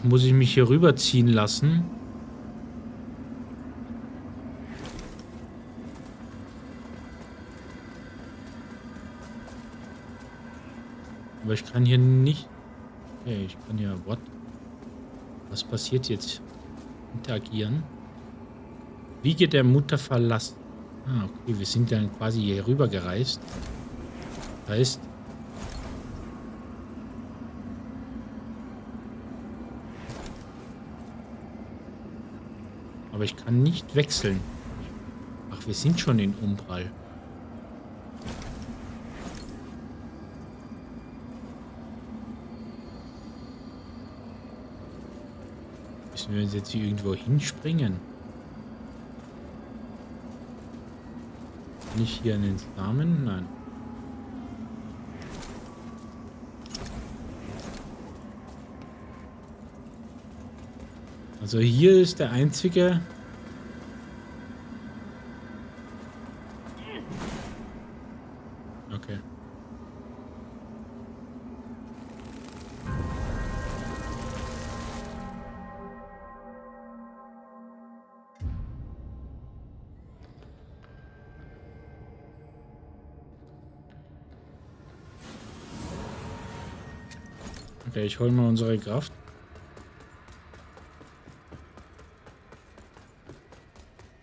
Ach, muss ich mich hier rüberziehen lassen? Aber ich kann hier nicht... Okay, ich kann ja... What? Was passiert jetzt? Interagieren. Wiege der Mutter verlassen. Ah, okay, wir sind dann quasi hier rüber gereist. Das heißt... Aber ich kann nicht wechseln. Ach, wir sind schon in Umbral. Müssen wir uns jetzt hier irgendwo hinspringen? Nicht hier an den Samen? Nein. Also hier ist der einzige... Ich hole mal unsere Kraft.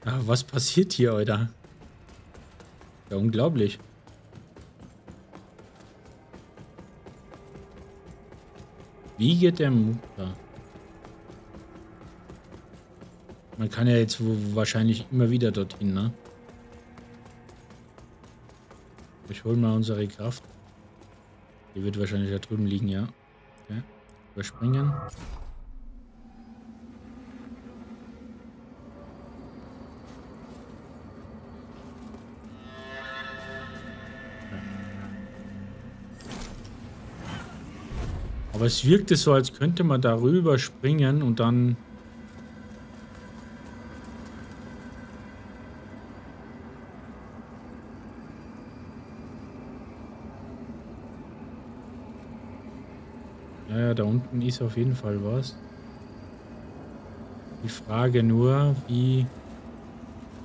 Ah, was passiert hier, Alter? Ja, unglaublich. Wie geht der Mutter? Man kann ja jetzt wahrscheinlich immer wieder dorthin, ne? Ich hole mal unsere Kraft. Die wird wahrscheinlich da drüben liegen, ja. Okay. Überspringen. Aber es wirkte so, als könnte man darüber springen und dann... Ja, ja, da unten ist auf jeden Fall was. Die Frage nur, wie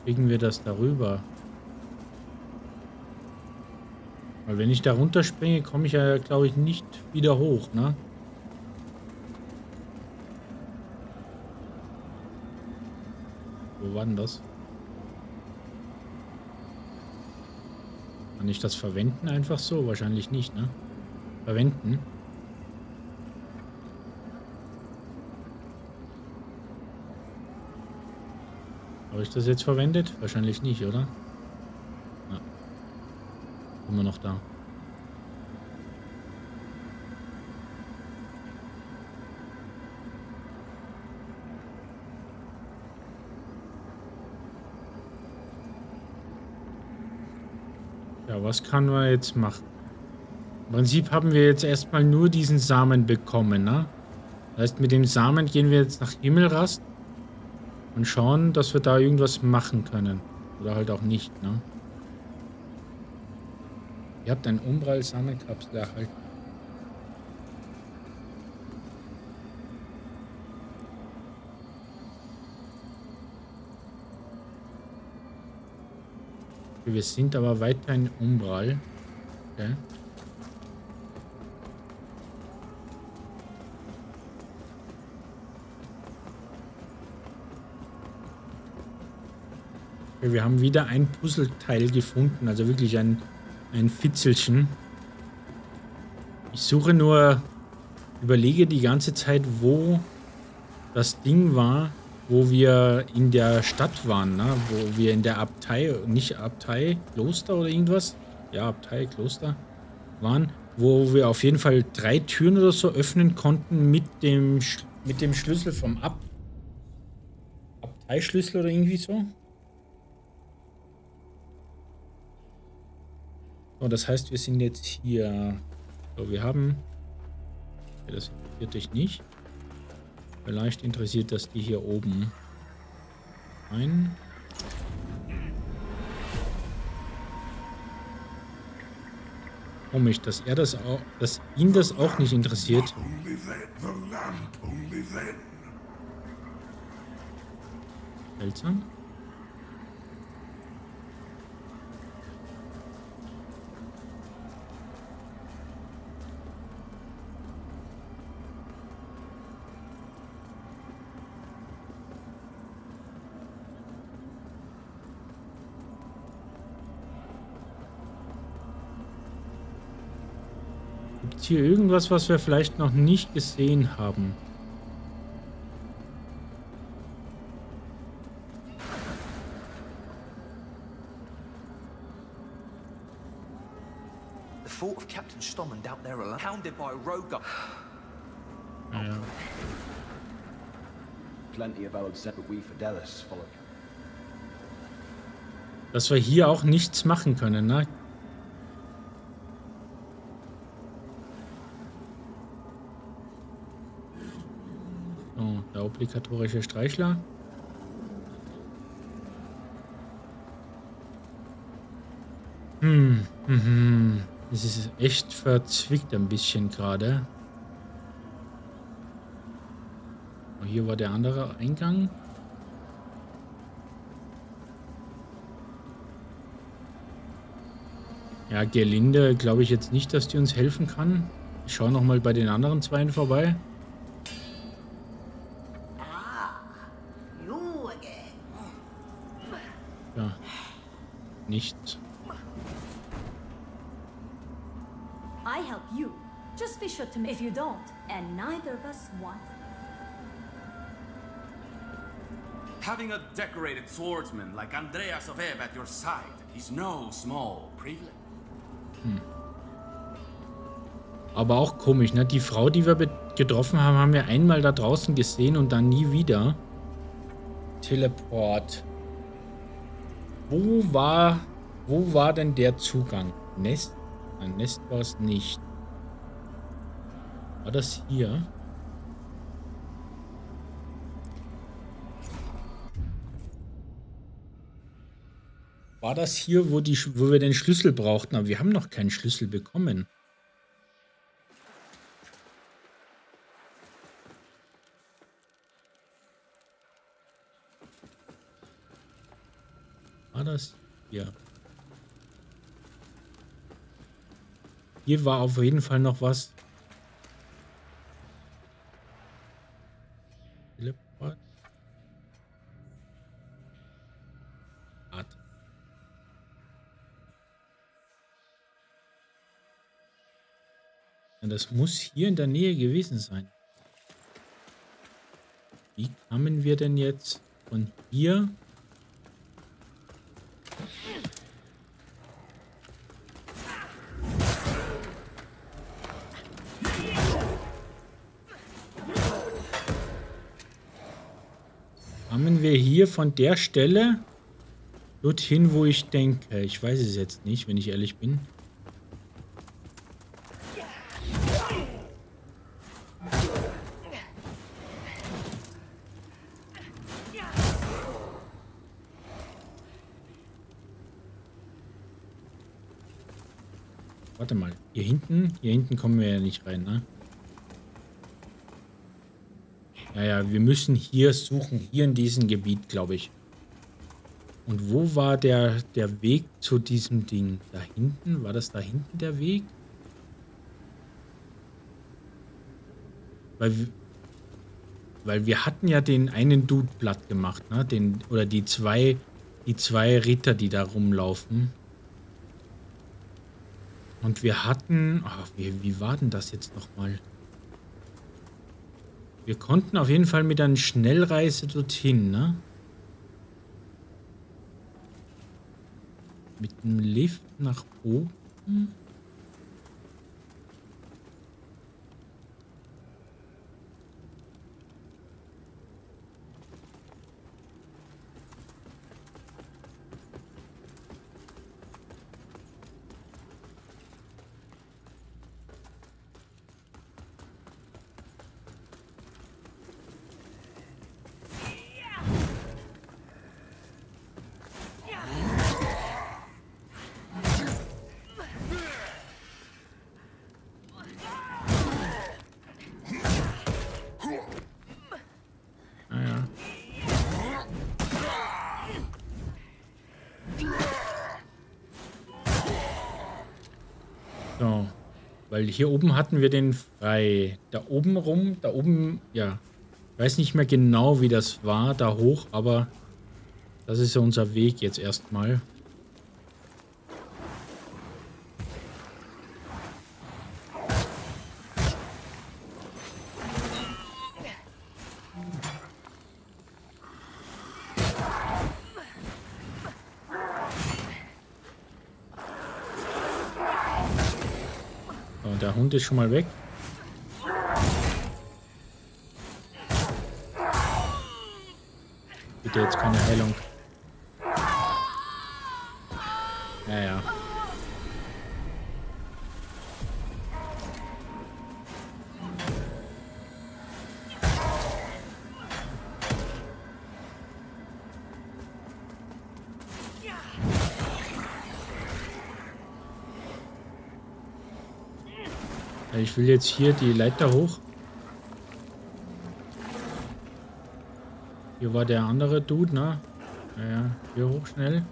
kriegen wir das darüber? Weil wenn ich da runterspringe, komme ich ja, glaube ich, nicht wieder hoch, ne? Wo war denn das? Kann ich das verwenden einfach so? Wahrscheinlich nicht, ne? Verwenden. Habe ich das jetzt verwendet? Wahrscheinlich nicht, oder? Immer noch da. Ja, was kann man jetzt machen? Im Prinzip haben wir jetzt erstmal nur diesen Samen bekommen, ne? Das heißt, mit dem Samen gehen wir jetzt nach Himmelrast und schauen, dass wir da irgendwas machen können. Oder halt auch nicht, ne? Ihr habt ein Umbral-Samenkapsel erhalten. Wir sind aber weiter in Umbral. Okay. Wir haben wieder ein Puzzleteil gefunden, also wirklich ein ein Fitzelchen. Ich suche nur, überlege die ganze Zeit, wo das Ding war, wo wir in der Stadt waren, ne? wo wir in der Abtei, nicht Abtei, Kloster oder irgendwas, ja, Abtei, Kloster waren, wo wir auf jeden Fall drei Türen oder so öffnen konnten mit dem, mit dem Schlüssel vom Ab Abteischlüssel oder irgendwie so. So, das heißt, wir sind jetzt hier. So, wir haben. Das interessiert dich nicht. Vielleicht interessiert das die hier oben. Ein. komisch, dass er das auch, dass ihn das auch nicht interessiert. Seltsam. Hier irgendwas, was wir vielleicht noch nicht gesehen haben? The thought of Captain Stommond out there alone, hounded by a rogue. Ja. Plenty of old Fidelis followed. Dass wir hier auch nichts machen können, ne? So, der obligatorische Streichler. Hm, mhm. Es ist echt verzwickt ein bisschen gerade. Oh, Hier war der andere Eingang. Ja, Gerlinde glaube ich jetzt nicht, dass die uns helfen kann. Ich schaue noch mal bei den anderen Zweien vorbei. You again. Ja. Nichts. I help you. Just be sure to if you don't, and neither of us want. Having a decorated swordsman like Andreas of Ebb at your side is no small privilege. Aber auch komisch, ne? Die Frau, die wir getroffen haben, haben wir einmal da draußen gesehen und dann nie wieder. Teleport. Wo war, wo war denn der Zugang? Nest? Ein Nest war es nicht. War das hier? War das hier, wo, die, wo wir den Schlüssel brauchten? Aber wir haben noch keinen Schlüssel bekommen. War das hier? Hier war auf jeden Fall noch was. Das muss hier in der Nähe gewesen sein. Wie kamen wir denn jetzt von hier Kamen wir hier von der Stelle dorthin, wo ich denke? Ich weiß es jetzt nicht, wenn ich ehrlich bin. Warte mal, hier hinten, kommen wir ja nicht rein, ne? Ja, ja, wir müssen hier suchen, hier in diesem Gebiet, glaube ich. Und wo war der, der Weg zu diesem Ding? Da hinten? War das da hinten der Weg? Weil, wir- weil wir hatten ja den einen Dude platt gemacht, ne? Den, oder die zwei, die zwei Ritter, die da rumlaufen. Und wir hatten, ach, wie, wie war denn das jetzt nochmal? Wir konnten auf jeden Fall mit einer Schnellreise dorthin, ne? Mit dem Lift nach oben. Weil hier oben hatten wir den frei. Da oben rum, da oben, ja. Ich weiß nicht mehr genau, wie das war, da hoch, aber das ist ja unser Weg jetzt erstmal. So, der Hund ist schon mal weg. Bitte jetzt keine Heilung. Ich will jetzt hier die Leiter hoch. Hier war der andere Dude, ne? Ja, ja. Hier hoch schnell.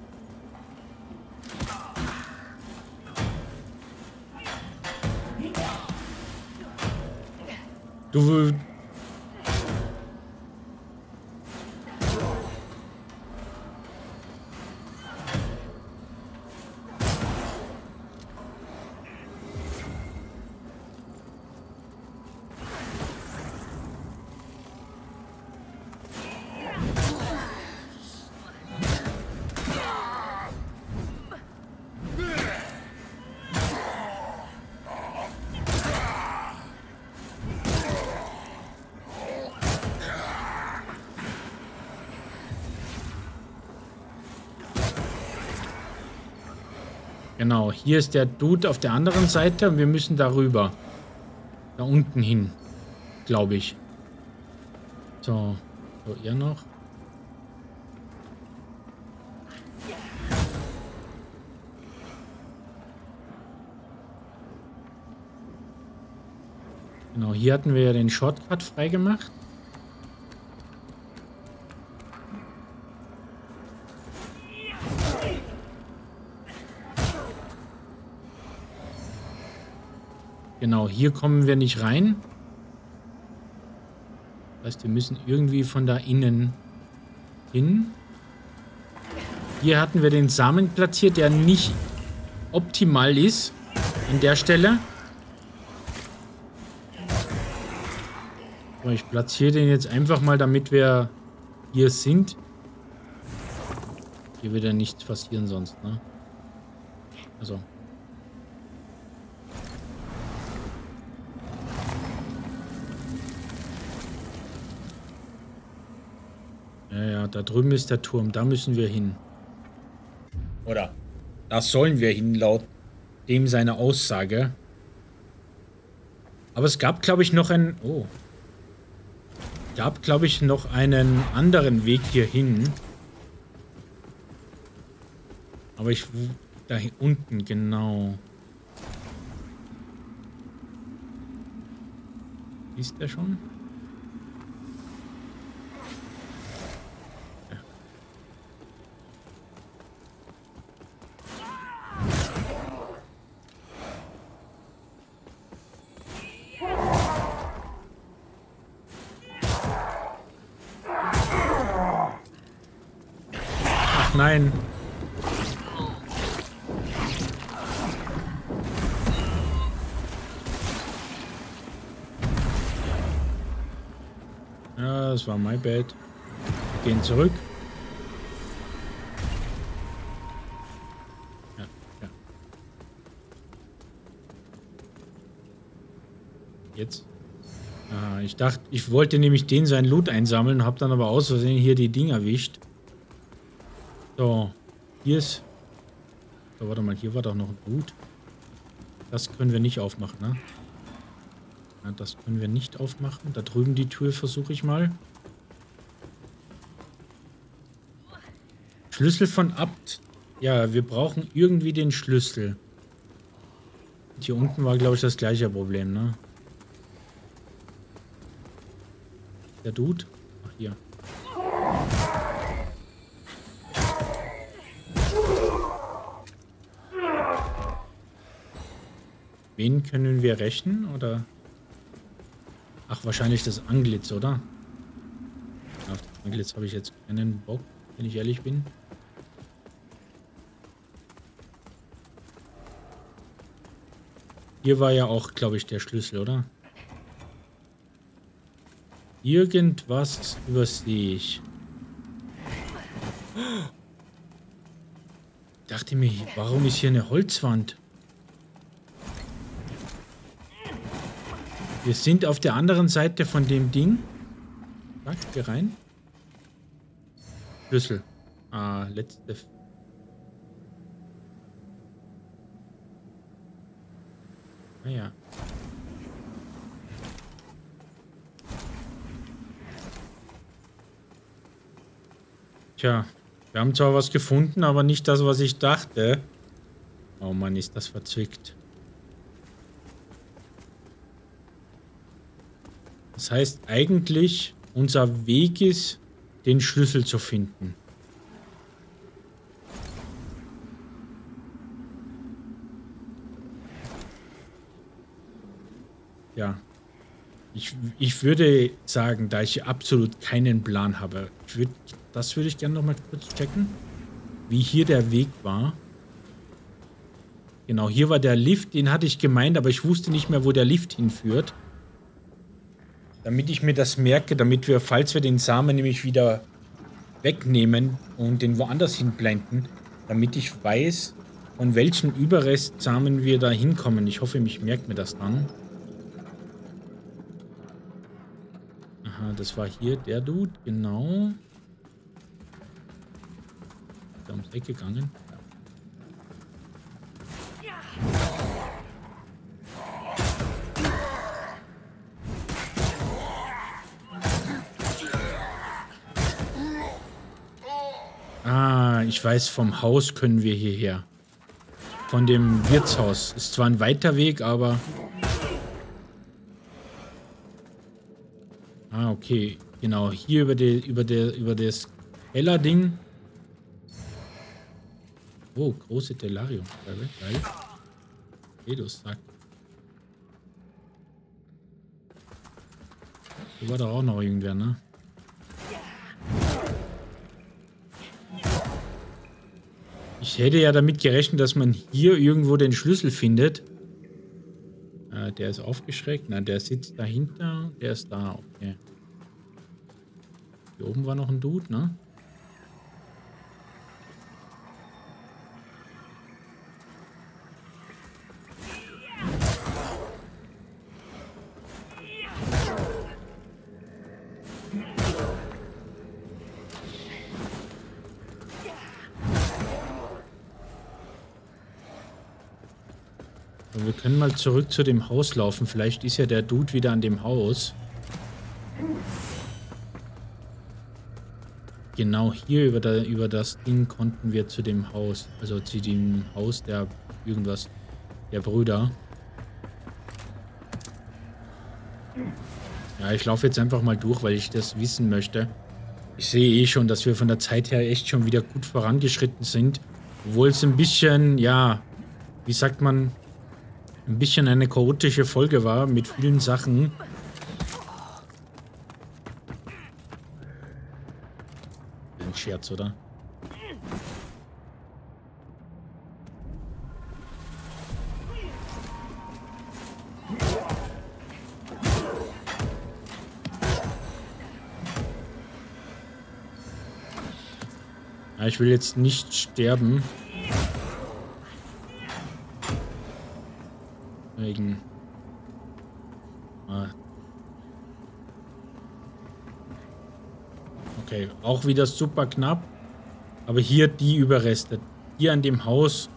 Du... hier ist der Dude auf der anderen Seite und wir müssen darüber. Da unten hin, glaube ich. So, so, ihr noch. Genau, hier hatten wir ja den Shortcut freigemacht. Genau, hier kommen wir nicht rein. Das heißt, wir müssen irgendwie von da innen hin. Hier hatten wir den Samen platziert, der nicht optimal ist an der Stelle. So, ich platziere den jetzt einfach mal, damit wir hier sind. Hier wird ja nichts passieren sonst, ne? Also. Da drüben ist der Turm. Da müssen wir hin. Oder? Da sollen wir hin, laut dem seine Aussage. Aber es gab, glaube ich, noch einen... Oh. Gab, glaube ich, noch einen anderen Weg hier hin. Aber ich... Da unten, genau. Ist der schon? My bad. Wir gehen zurück. Ja, ja. Jetzt. Ah, ich dachte, ich wollte nämlich den sein Loot einsammeln, habe dann aber aus Versehen hier die Dinger erwischt. So, hier ist... So, warte mal, hier war doch noch ein Boot. Das können wir nicht aufmachen, ne? Ja, das können wir nicht aufmachen. Da drüben die Tür versuche ich mal. Schlüssel von Abt. Ja, wir brauchen irgendwie den Schlüssel. Und hier unten war, glaube ich, das gleiche Problem, ne? Der Dude? Ach, hier. wen können wir rächen, oder? Ach, wahrscheinlich das Anglitz, oder? Auf das Anglitz habe ich jetzt keinen Bock, wenn ich ehrlich bin. Hier war ja auch, glaube ich, der Schlüssel, oder? Irgendwas übersehe ich. Ich dachte mir, warum ist hier eine Holzwand? Wir sind auf der anderen Seite von dem Ding. Zack, geh rein. Schlüssel. Ah, letzte. Ah ja. Tja, wir haben zwar was gefunden, aber nicht das, was ich dachte. Oh Mann, ist das verzwickt. Das heißt eigentlich, unser Weg ist, den Schlüssel zu finden. Ja. Ich, ich würde sagen, da ich absolut keinen Plan habe, würd, das würde ich gerne noch mal kurz checken, wie hier der Weg war. Genau, hier war der Lift, den hatte ich gemeint, aber ich wusste nicht mehr, wo der Lift hinführt. Damit ich mir das merke, damit wir, falls wir den Samen nämlich wieder wegnehmen und den woanders hinblenden, damit ich weiß, von welchem Überrestsamen wir da hinkommen. Ich hoffe, ich merke mir das dann. Das war hier der Dude, genau. Da ums Eck gegangen. Ah, ich weiß, vom Haus können wir hierher. Von dem Wirtshaus. Ist zwar ein weiter Weg, aber... Ah, okay. Genau, hier über, die, über, der, über das Keller-Ding. Oh, große Telarium. Geil. Okay, du Sack. Hier war doch auch noch irgendwer, ne? Ich hätte ja damit gerechnet, dass man hier irgendwo den Schlüssel findet. Äh, der ist aufgeschreckt. Na, der sitzt dahinter. Der ist da. Okay. Hier oben war noch ein Dude, ne? wir können mal zurück zu dem Haus laufen. Vielleicht ist ja der Dude wieder an dem Haus. Genau hier über, der, über das Ding konnten wir zu dem Haus. Also zu dem Haus der irgendwas, der Brüder. Ja, ich laufe jetzt einfach mal durch, weil ich das wissen möchte. Ich sehe eh schon, dass wir von der Zeit her echt schon wieder gut vorangeschritten sind. Obwohl es ein bisschen, ja, wie sagt man, ein bisschen eine chaotische Folge war mit vielen Sachen. Scherz, oder? Ja, ich will jetzt nicht sterben. Wegen. Ah. Okay, auch wieder super knapp. Aber hier die Überreste. Hier an dem Haus,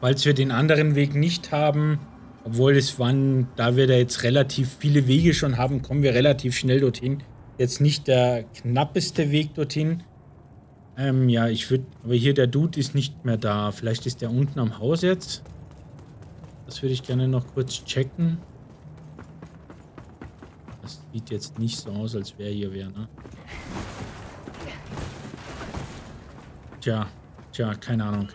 falls wir den anderen Weg nicht haben, obwohl es waren, da wir da jetzt relativ viele Wege schon haben, kommen wir relativ schnell dorthin. Jetzt nicht der knappeste Weg dorthin. Ähm, ja, ich würde, aber hier der Dude ist nicht mehr da. Vielleicht ist der unten am Haus jetzt. Das würde ich gerne noch kurz checken. Das sieht jetzt nicht so aus, als wäre hier wer, ne? Tja, tja, keine Ahnung.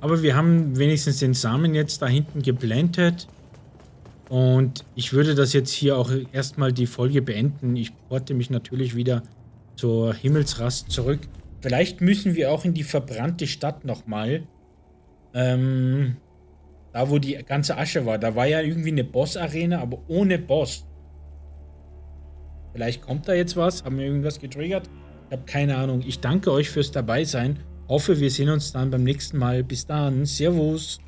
Aber wir haben wenigstens den Samen jetzt da hinten geplantet. Und ich würde das jetzt hier auch erstmal die Folge beenden. Ich porte mich natürlich wieder zur Himmelsrast zurück. Vielleicht müssen wir auch in die verbrannte Stadt nochmal. Ähm, da wo die ganze Asche war. Da war ja irgendwie eine Boss-Arena, aber ohne Boss. Vielleicht kommt da jetzt was. Haben wir irgendwas getriggert? Ich habe keine Ahnung. Ich danke euch fürs Dabeisein. Hoffe, wir sehen uns dann beim nächsten Mal. Bis dann. Servus.